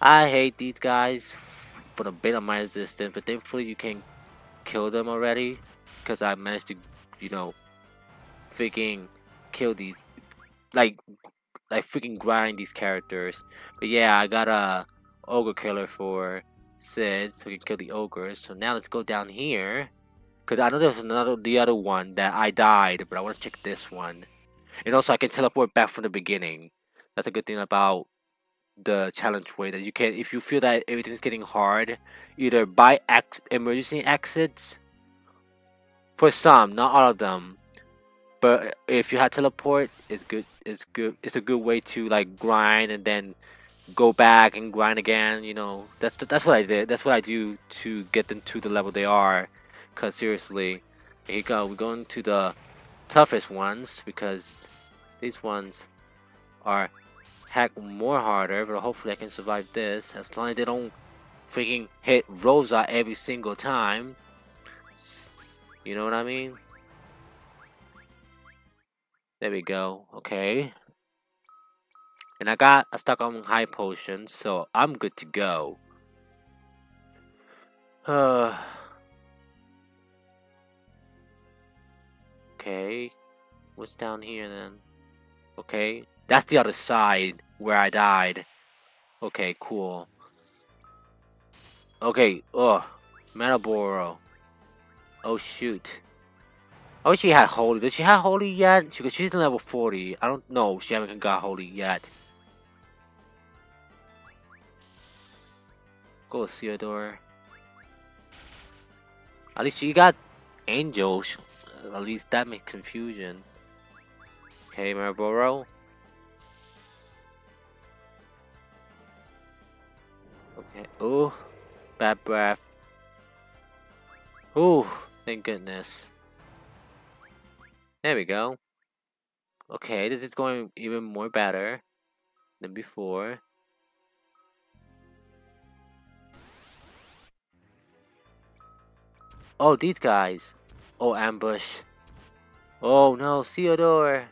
I hate these guys for the bit of my existence, but thankfully you can kill them already because I managed to, you know, freaking kill these, like, like freaking grind these characters. But yeah, I got a ogre killer for Sid, so we can kill the ogres. So now let's go down here, because I know there's another, the other one that I died, but I want to check this one. And also I can teleport back from the beginning. That's a good thing about the challenge way that you can if you feel that everything's getting hard either buy ex emergency exits for some not all of them but if you have teleport it's good it's good it's a good way to like grind and then go back and grind again you know that's that's what I did that's what I do to get them to the level they are cause seriously here you go we're going to the toughest ones because these ones are heck more harder, but hopefully I can survive this. As long as they don't freaking hit Rosa every single time. You know what I mean? There we go. Okay. And I got a stuck on high potion, so I'm good to go. Uh, okay. What's down here then? Okay. That's the other side where I died. Okay, cool. Okay, ugh. Metaboro. Oh shoot. Oh, she had holy. Does she have holy yet? Because she's level 40. I don't know. She haven't got holy yet. Go, Theodore. At least you got angels. At least that makes confusion. Okay, Malboro. Okay. Oh, bad breath. Oh, thank goodness. There we go. Okay, this is going even more better than before. Oh, these guys. Oh, ambush. Oh no, Theodore.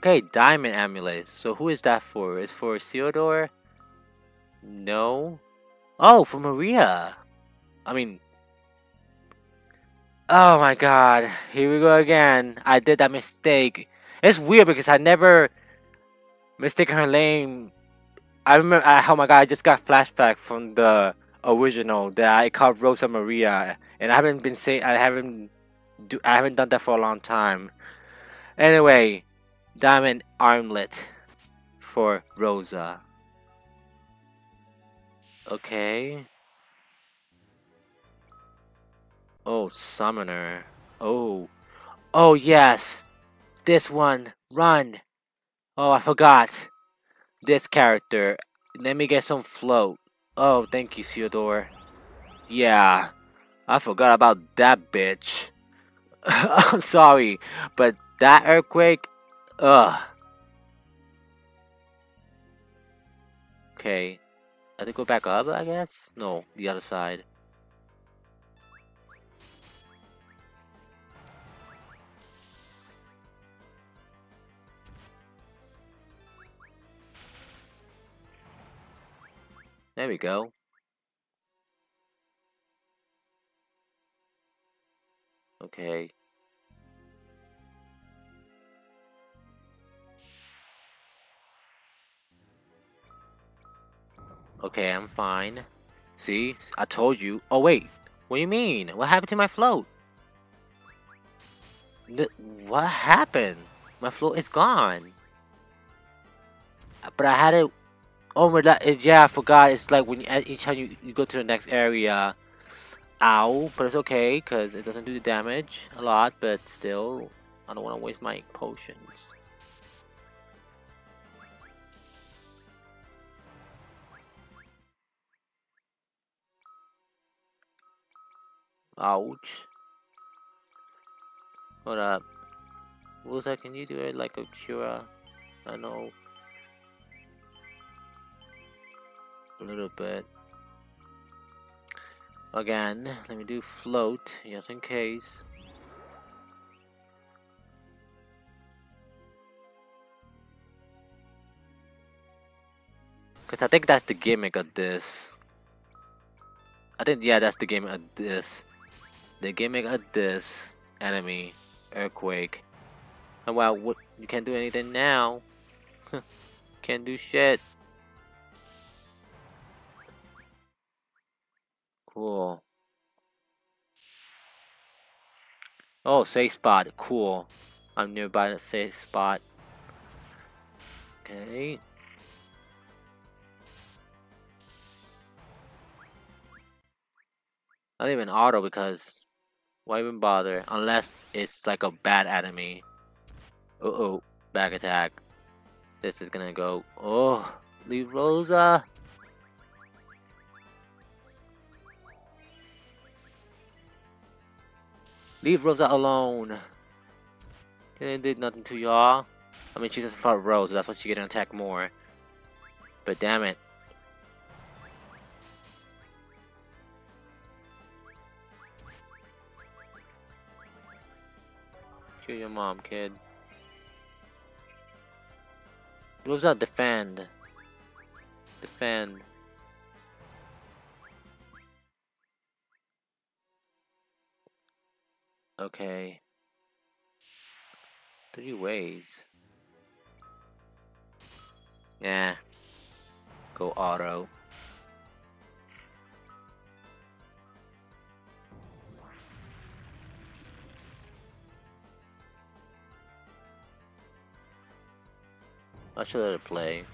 Okay, diamond amulet. So who is that for? Is for Theodore? No. Oh, for Maria. I mean. Oh my god. Here we go again. I did that mistake. It's weird because I never mistaken her name. I remember. Oh my god! I just got flashback from the original that I called Rosa Maria, and I haven't been saying I haven't do I haven't done that for a long time. Anyway, diamond armlet for Rosa. Okay. Oh, summoner. Oh. Oh, yes. This one. Run. Oh, I forgot. This character. Let me get some float. Oh, thank you, Theodore. Yeah, I forgot about that bitch. I'm sorry, but that earthquake, ugh. Okay, I think go back up, I guess? No, the other side. There we go. Okay. Okay, I'm fine. See? I told you. Oh, wait. What do you mean? What happened to my float? The, what happened? My float is gone. But I had it... Oh, my God. Yeah, I forgot. It's like when you, each time you, you go to the next area. Ow. But it's okay, because it doesn't do the damage a lot. But still, I don't want to waste my potions. Ouch. Hold up. Wusa, can you do it like a Cura? I know. A little bit. Again, let me do float, just in case. Because I think that's the gimmick of this. I think, yeah, that's the gimmick of this the gimmick of this enemy, Earthquake. And well, what you can't do anything now. can't do shit. Cool. Oh, safe spot. Cool. I'm nearby the safe spot. Okay. Not even auto because why even bother? Unless it's like a bad enemy. Uh oh, back attack. This is gonna go. Oh, leave Rosa. Leave Rosa alone. It did nothing to y'all. I mean, she's just front row, so that's why she get an attack more. But damn it. Your mom, kid. What that? Defend. Defend. Okay. Three ways. Yeah. Go auto. I should let it play.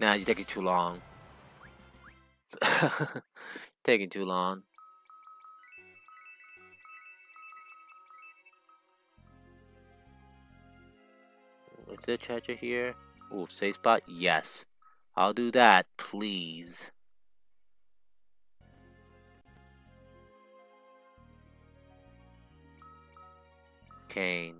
Nah, you're taking too long. taking too long. Is there treasure here? Oh, safe spot? Yes. I'll do that, please. Kain.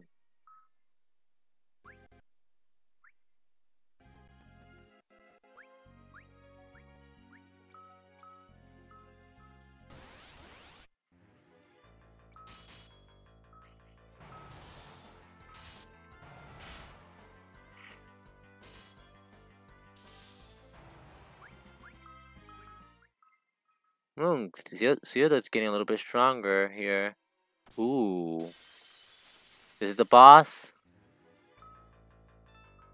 Hmm, Sioda's getting a little bit stronger here. Ooh. This is the boss?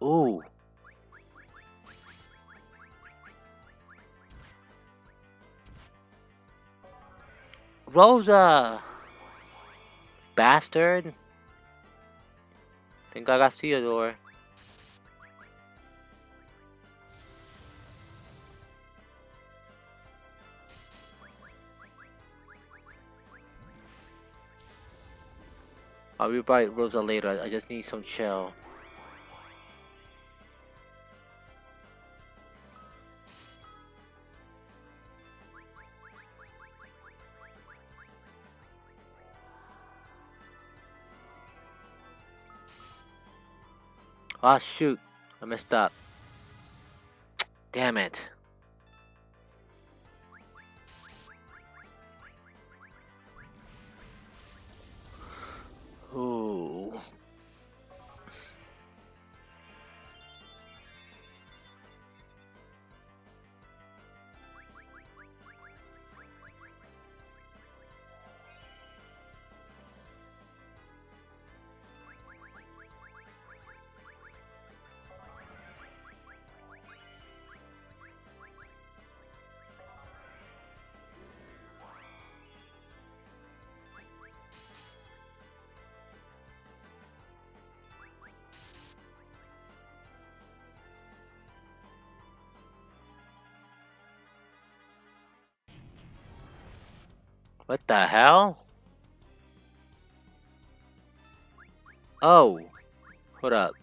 Ooh. Rosa! Bastard! Think I got Theodore. I'll revive Rosa later. I just need some chill. Ah shoot. I messed up. Damn it. Ooh. What the hell? Oh, What up.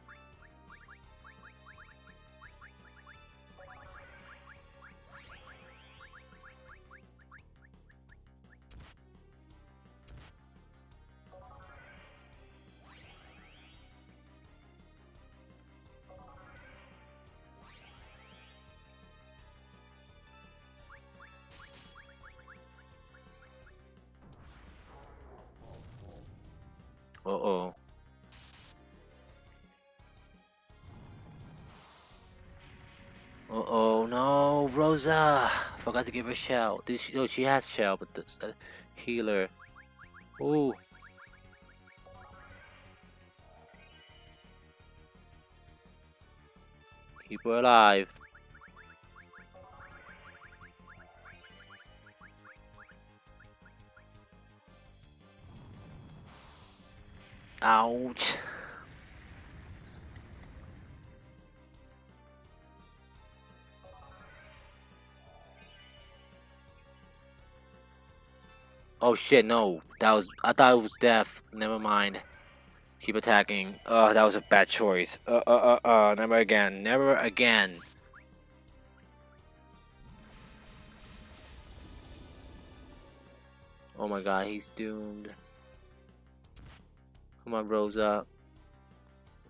Uh-oh. Uh-oh, no, Rosa! Forgot to give her shell. This, she, oh, she has shell, but the uh, healer. Ooh. Keep her alive. Oh shit, no. That was I thought it was death. Never mind. Keep attacking. Oh, that was a bad choice. Uh uh uh uh never again. Never again. Oh my god, he's doomed. Come on, Rosa.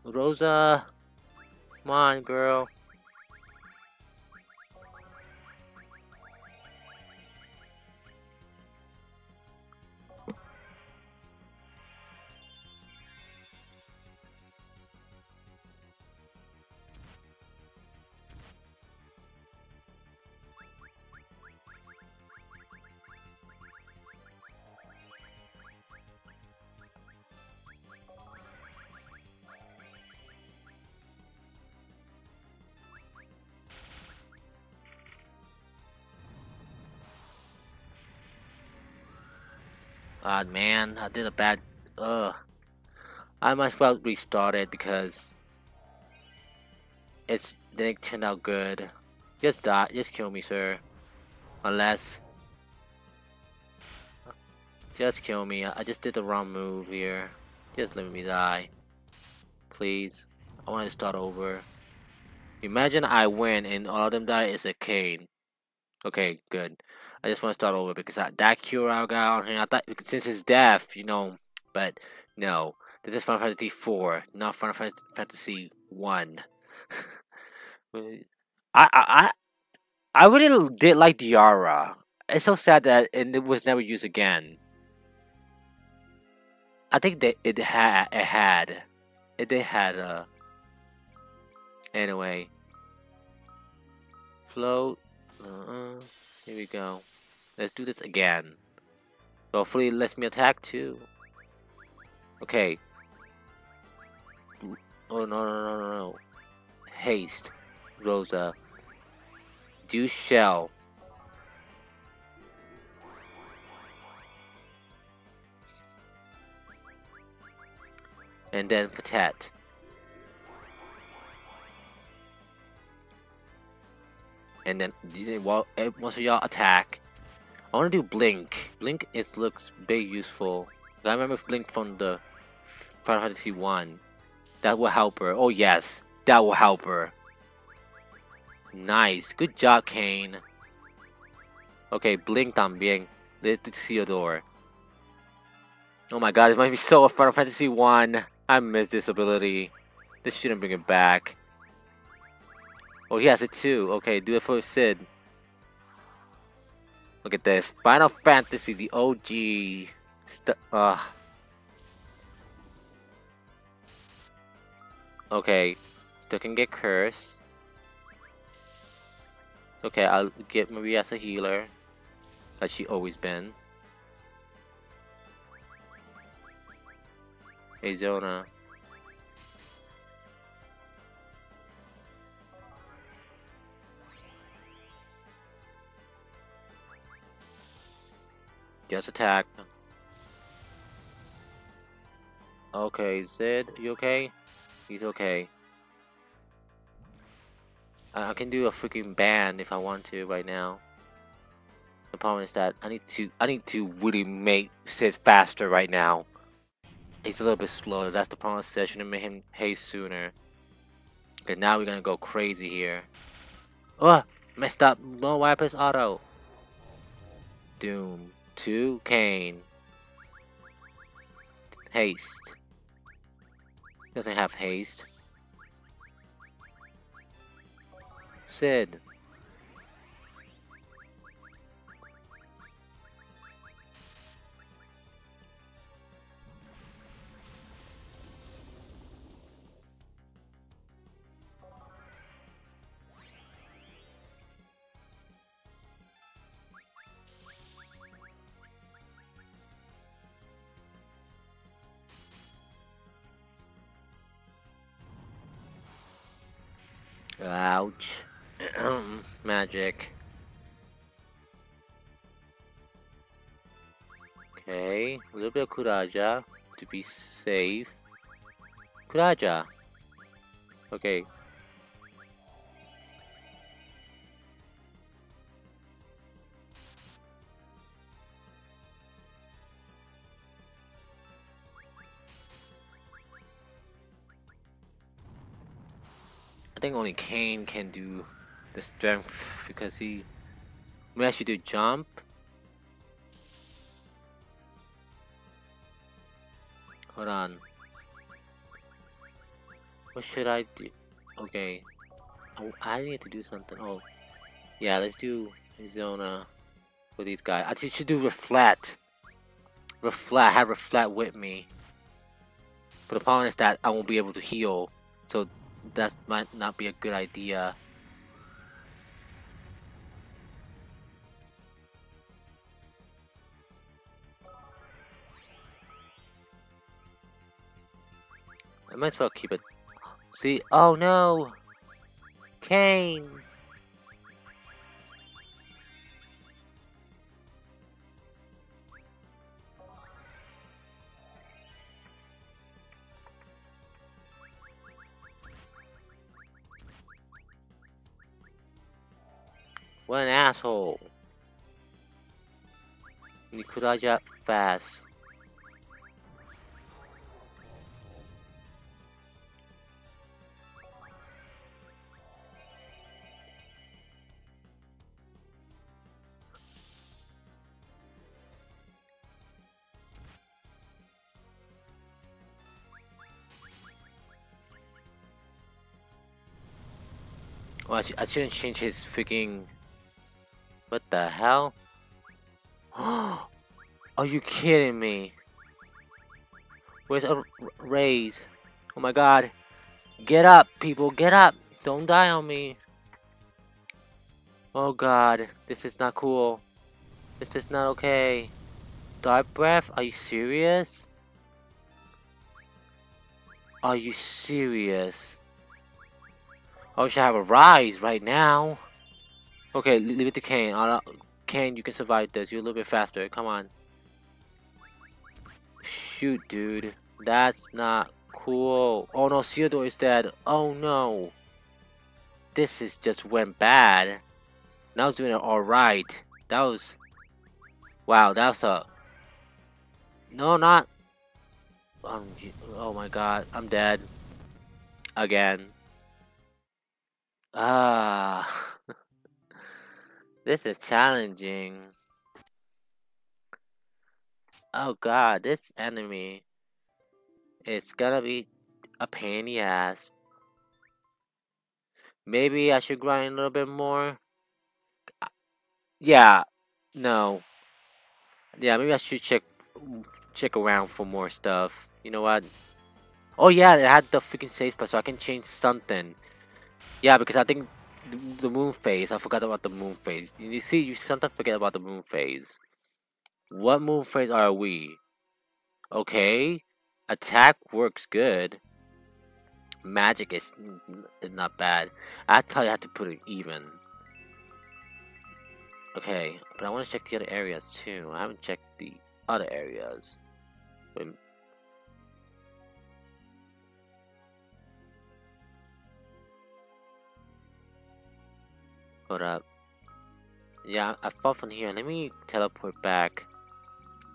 Rosa! Come on, girl. God, man, I did a bad. Ugh. I might as well restart it because it's didn't turn out good. Just die. Just kill me, sir. Unless. Just kill me. I just did the wrong move here. Just let me die. Please. I want to start over. Imagine I win and all of them die. is a cane. Okay, good. I just want to start over because I, that guy on here, I thought since his death, you know, but no, this is Final Fantasy 4, not Final Fantasy 1. I, I, I, I really did like Diara. It's so sad that and it was never used again. I think that it had, it had, it did had, uh, anyway. Float, uh, -uh. Here we go. Let's do this again. Hopefully it lets me attack too. Okay. Oh no no no no no. Haste. Rosa. Do shell. And then Patet. And then while eh, of y'all attack, I want to do blink. Blink it looks very useful. I remember blink from the Final Fantasy one. That will help her. Oh yes, that will help her. Nice, good job, Kain. Okay, blink también. Let's Theodore. Oh my god, this might be so Final Fantasy 1. I miss this ability. This shouldn't bring it back. Oh, he has it too. Okay, do it for Sid. Look at this. Final Fantasy, the OG. St uh. Okay. Still can get cursed. Okay, I'll get Maria as a healer. As she always been. Hey, Zona. Just attack. Okay, Zed, you okay? He's okay. I, I can do a freaking band if I want to right now. The problem is that I need to I need to really make Sid faster right now. He's a little bit slower. That's the problem. I should have made him haste sooner. Cause now we're gonna go crazy here. Oh, messed up. No wipers auto. Doom to Kain. Haste. Doesn't have haste. Sid. Ouch. Magic. Okay, a little bit of Curaja to be safe. Curaja! Okay. I think only Kain can do the strength because he may actually do jump. Hold on. What should I do? Okay. Oh, I need to do something. Oh. Yeah, let's do Zona for these guys. I should do Reflect. Reflect. Have Reflect with me. But the problem is that I won't be able to heal. So that might not be a good idea. I might as well keep it. See? Oh no! Kain! Asshole. Nikuraja fast. Well, I shouldn't change his freaking what the hell? Are you kidding me? Where's a raise? Oh my god. Get up, people, get up. Don't die on me. Oh god, this is not cool. This is not okay. Dark breath? Are you serious? Are you serious? I wish I have a rise right now. Okay, leave it to Kain. I'll, Kain, you can survive this. You're a little bit faster. Come on. Shoot, dude. That's not cool. Oh no, Theodore is dead. Oh no. This is just went bad. Now I was doing it alright. That was... Wow, that was a... No, not... Um, oh my god, I'm dead. Again. Ah... This is challenging. Oh god, this enemy is gonna be a pain in the ass. Maybe I should grind a little bit more. Yeah, no. Yeah, maybe I should check check around for more stuff. You know what? Oh yeah, it had the freaking save spot, so I can change something. Yeah, because I think the moon phase. I forgot about the moon phase. You see, you sometimes forget about the moon phase. What moon phase are we? Okay, attack works good. Magic is, not bad. I'd probably have to put it even. Okay, but I want to check the other areas too. I haven't checked the other areas. Wait. Hold up. Yeah, I fell from here. Let me teleport back.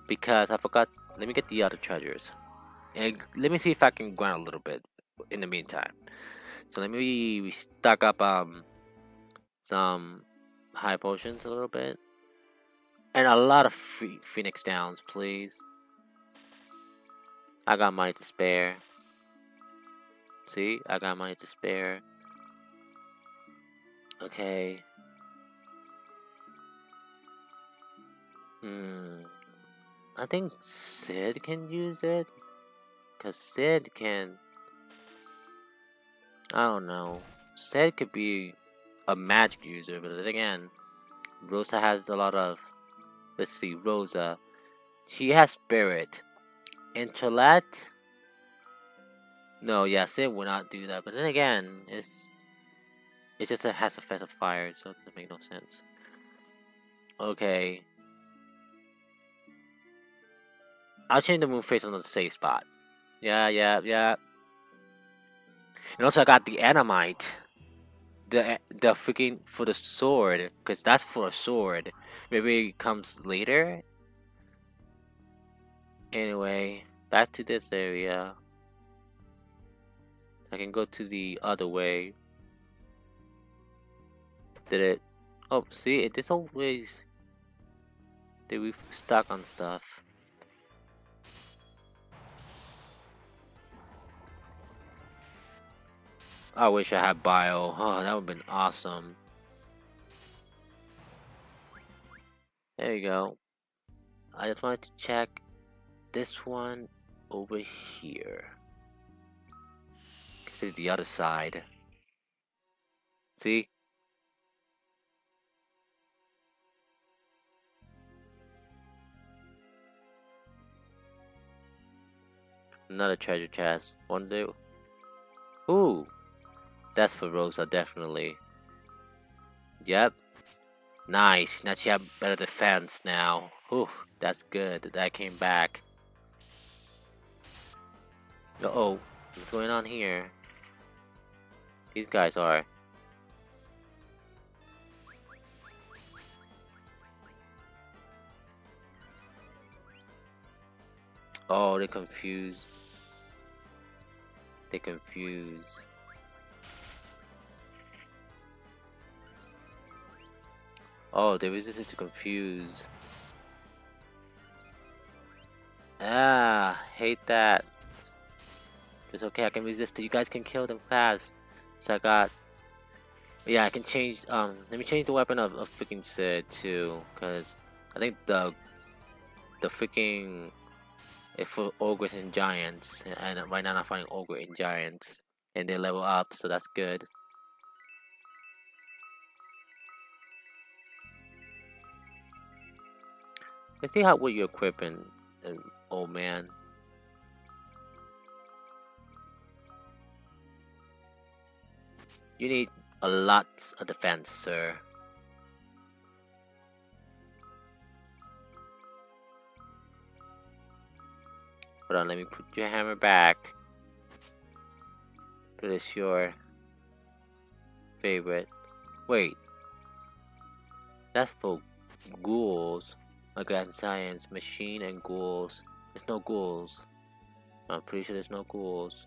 Because I forgot. Let me get the other treasures. And let me see if I can grind a little bit in the meantime. So let me stock up um some high potions a little bit. And a lot of Phoenix Downs, please. I got money to spare. See, I got money to spare. Okay. Hmm. I think Cid can use it. Cause Cid can. I don't know. Cid could be a magic user, but then again, Rosa has a lot of. Let's see, Rosa. She has spirit. Intellect. No, yeah, Cid would not do that. But then again, it's it just has effect of fire, so it doesn't make no sense. Okay. I'll change the moon phase on the safe spot. Yeah, yeah, yeah. And also I got the Animite. The the freaking for the sword, because that's for a sword. Maybe it comes later. Anyway, back to this area. I can go to the other way. Did it? Oh, see, it is always. Did we stuck on stuff? I wish I had bio. Oh, that would have been awesome. There you go. I just wanted to check this one over here. This is the other side. See? Another treasure chest. One Wonder. Ooh. That's for Rosa, definitely. Yep. Nice. Now she have better defense now. Ooh, that's good that came back. Uh oh. What's going on here? These guys are. Oh, they're confused. They're confused. Oh, they resisted to confuse. Ah, hate that. It's okay, I can resist it. You guys can kill them fast. So I got... Yeah, I can change... Um, let me change the weapon of, of freaking Cid, too. Because I think the... The freaking... For ogres and giants. And right now I'm fighting ogre and giants. And they level up, so that's good. Let's see how what you're equipping, um, old man. You need a lot of defense, sir. Hold on, let me put your hammer back. It's your favorite. Wait. That's for ghouls. Again, science, machine, and ghouls. There's no ghouls. I'm pretty sure there's no ghouls.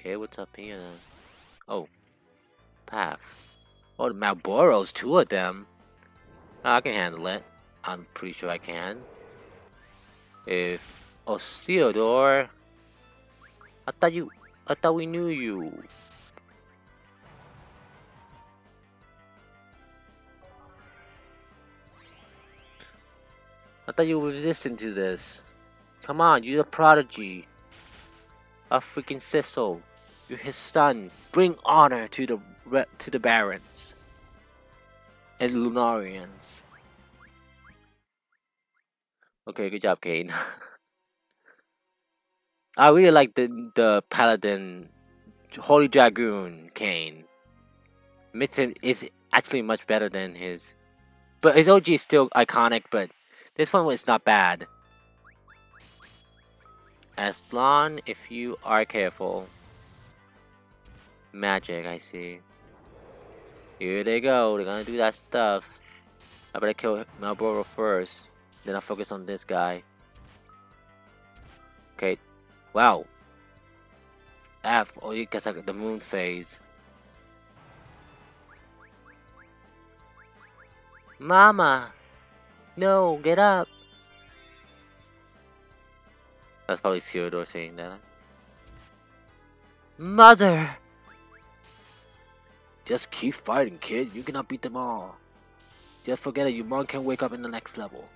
Okay, what's up here then? Oh. Path. Oh, the Malboros, two of them. Oh, I can handle it. I'm pretty sure I can. If oh, Ceodore, I thought you, I thought we knew you. I thought you were resistant to this. Come on, you're a prodigy. A freaking Cecil. You're his son. Bring honor to the to the barons and Lunarians. Okay, good job, Kain. I really like the the paladin Holy Dragoon Kain. Mitsun is actually much better than his, but his OG is still iconic. But this one was not bad. As long if you are careful. Magic, I see. Here they go. They're gonna do that stuff. I better kill Malboro first. Then I'll focus on this guy. Okay. Wow. F. Oh, you I got the moon phase. Mama! No, get up! That's probably Theodore saying that. Mother! Just keep fighting, kid. You cannot beat them all. Just forget it, your mom can wake up in the next level.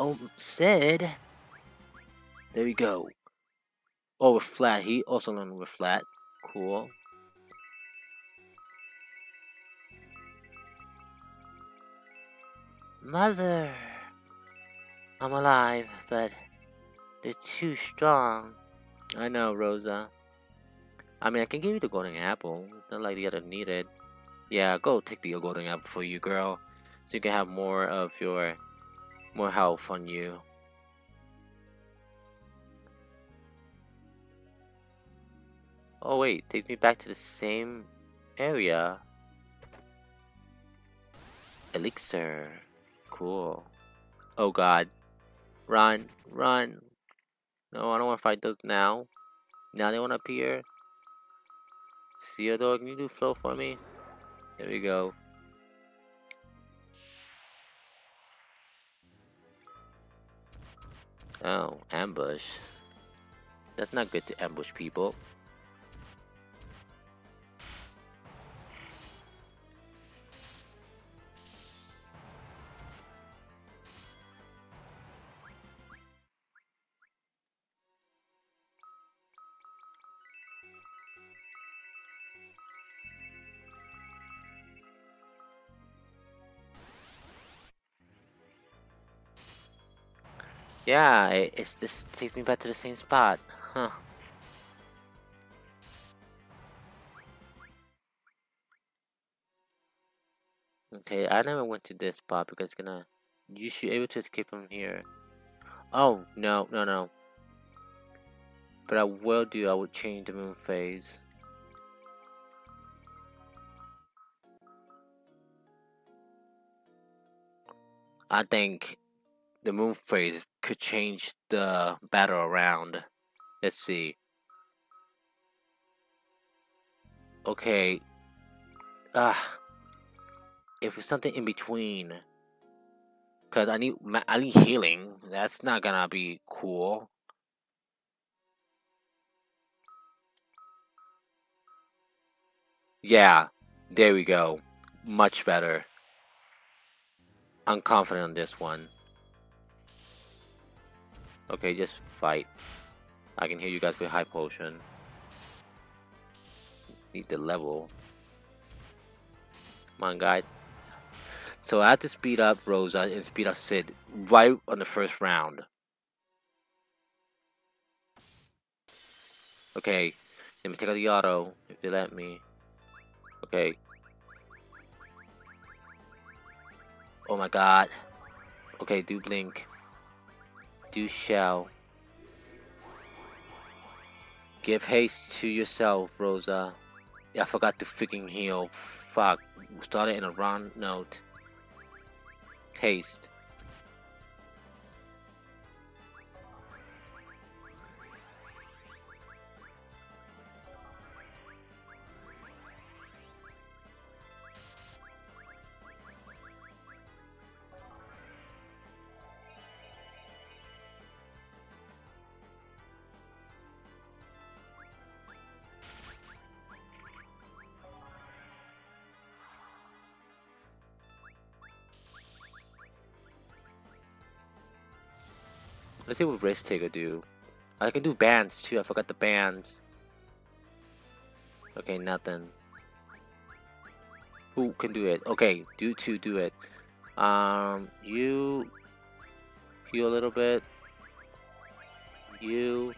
Oh, Cid. There we go. Oh, with flat. He also learned with flat. Cool. Mother. I'm alive, but they're too strong. I know, Rosa. I mean, I can give you the golden apple. Not like the other needed. Yeah, go take the golden apple for you, girl. So you can have more of your... More health on you. Oh wait, takes me back to the same area. Elixir. Cool. Oh god. Run, run. No, I don't want to fight those now. Now they want to appear. Theodore, can you do flow for me? There we go. Oh, ambush. That's not good to ambush people. Yeah, it, it's just takes me back to the same spot. Huh. Okay, I never went to this spot because it's gonna... You should be able to escape from here. Oh, no, no, no. But I will do, I will change the moon phase. I think the moon phase could change the battle around. Let's see. Okay. Ah. If it's something in between. Cause I need I need healing. That's not gonna be cool. Yeah, there we go. Much better. I'm confident on this one. Okay, just fight. I can hear you guys with high potion. Need the level. Come on, guys. So I have to speed up Rosa and speed up Cid right on the first round. Okay, let me take out the auto if they let me. Okay. Oh my god. Okay, do blink do shall. Give haste to yourself, Rosa. I forgot to freaking heal. Fuck. Started in a wrong note. Haste. See what Taker do. I can do bands too. I forgot the bands. Okay, nothing. Who can do it? Okay, do two, do it. Um, you heal a little bit. You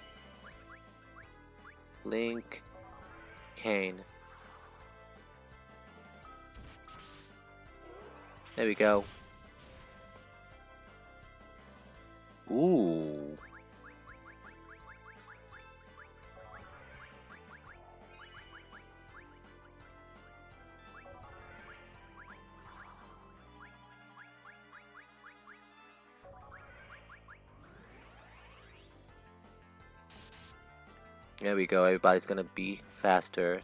Link Kain. There we go. Ooh. There we go, everybody's gonna be faster.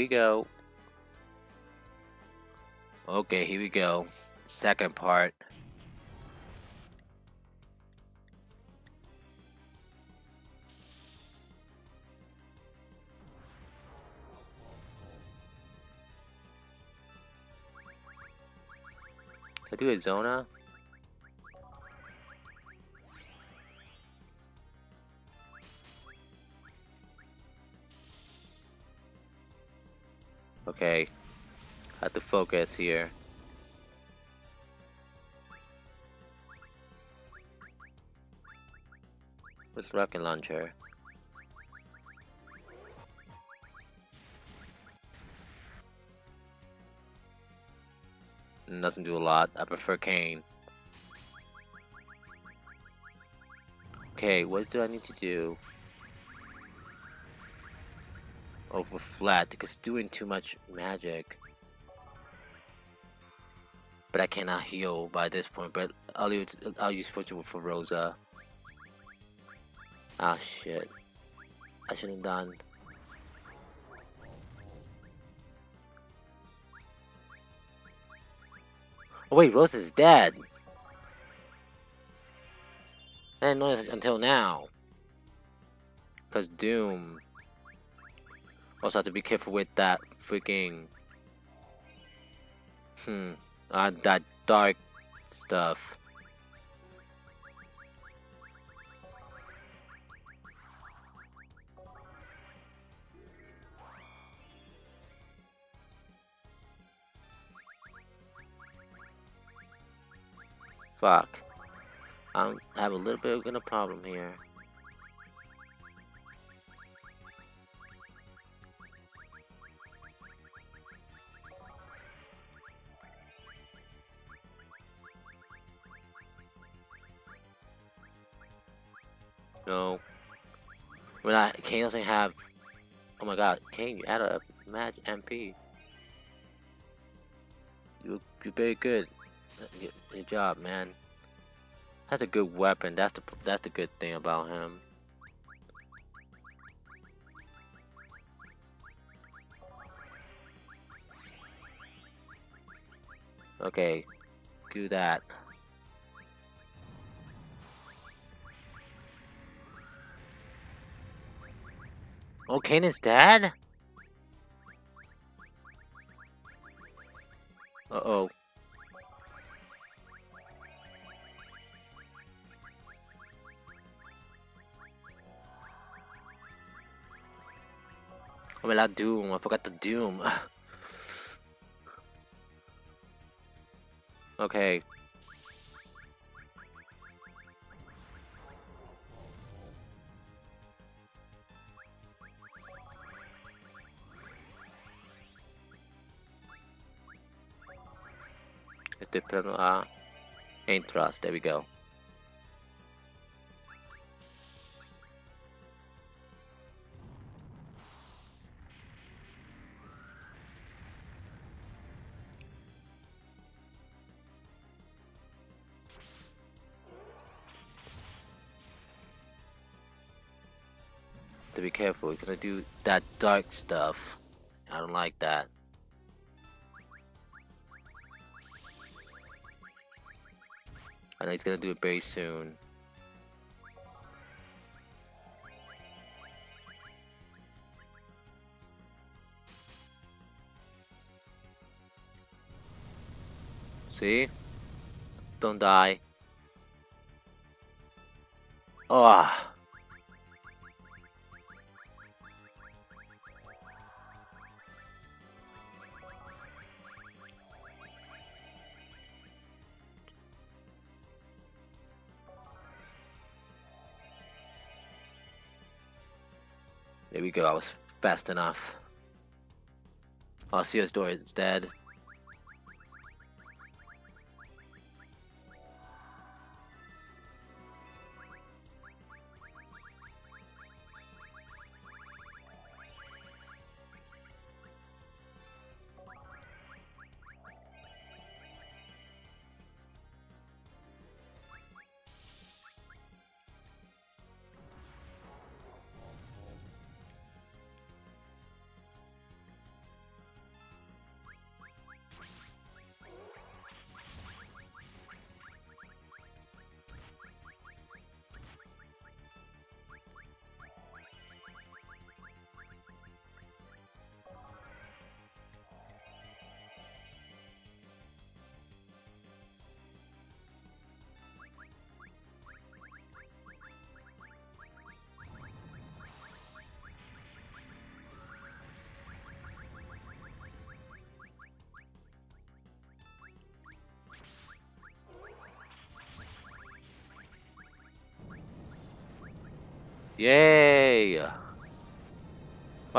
We go. Okay, here we go. Second part. Can I do a Zona? Focus here. With rocket launcher. Doesn't do a lot. I prefer Kain. Okay, what do I need to do? over flat because doing too much magic. But I cannot heal by this point. But I'll use I'll use Fortune for Rosa. Ah shit! I shouldn't have done. Oh wait, Rosa's dead. I didn't notice until now. Cause Doom also have to be careful with that freaking... Hmm. Uh, that dark stuff. Fuck. I have a little bit of a problem here. No. When I Kain doesn't have. Oh my God, Kain, you add a match MP. You you're very good. Good, good job, man. That's a good weapon. That's the that's the good thing about him. Okay, do that. Oh, Kain's dead? Uh-oh. Oh, my God, Doom. I forgot the Doom. okay. Estoy esperando a Entrust. There we go. to be careful. He's gonna do that dark stuff. I don't like that. I know he's gonna do it very soon. See? Don't die. Oh. There we go, I was fast enough. Arceus door is dead.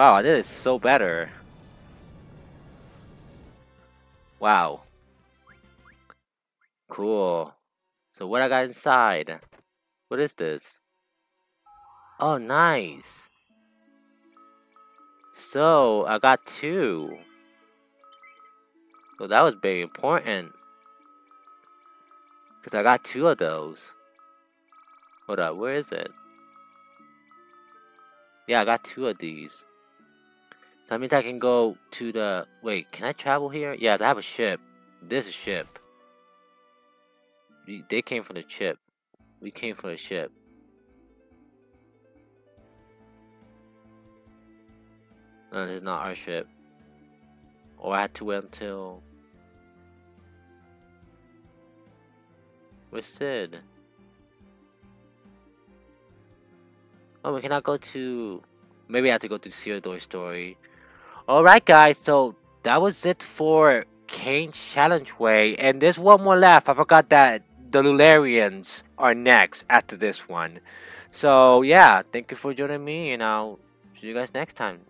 Wow, I did it so better. Wow. Cool. So what I got inside? What is this? Oh, nice. So, I got two. So that was very important. Because I got two of those. Hold up, where is it? Yeah, I got two of these. That means I can go to the... Wait, can I travel here? Yes, I have a ship. This is ship. They came from the ship. We came from the ship. No, this is not our ship. Or I had to wait until... Where's Cid? Oh, we cannot go to... Maybe I have to go to Theodore story. Alright guys, so that was it for Kain Challenge Way. And there's one more left. I forgot that the Lunarians are next after this one. So yeah, thank you for joining me and I'll see you guys next time.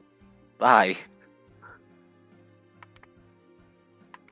Bye.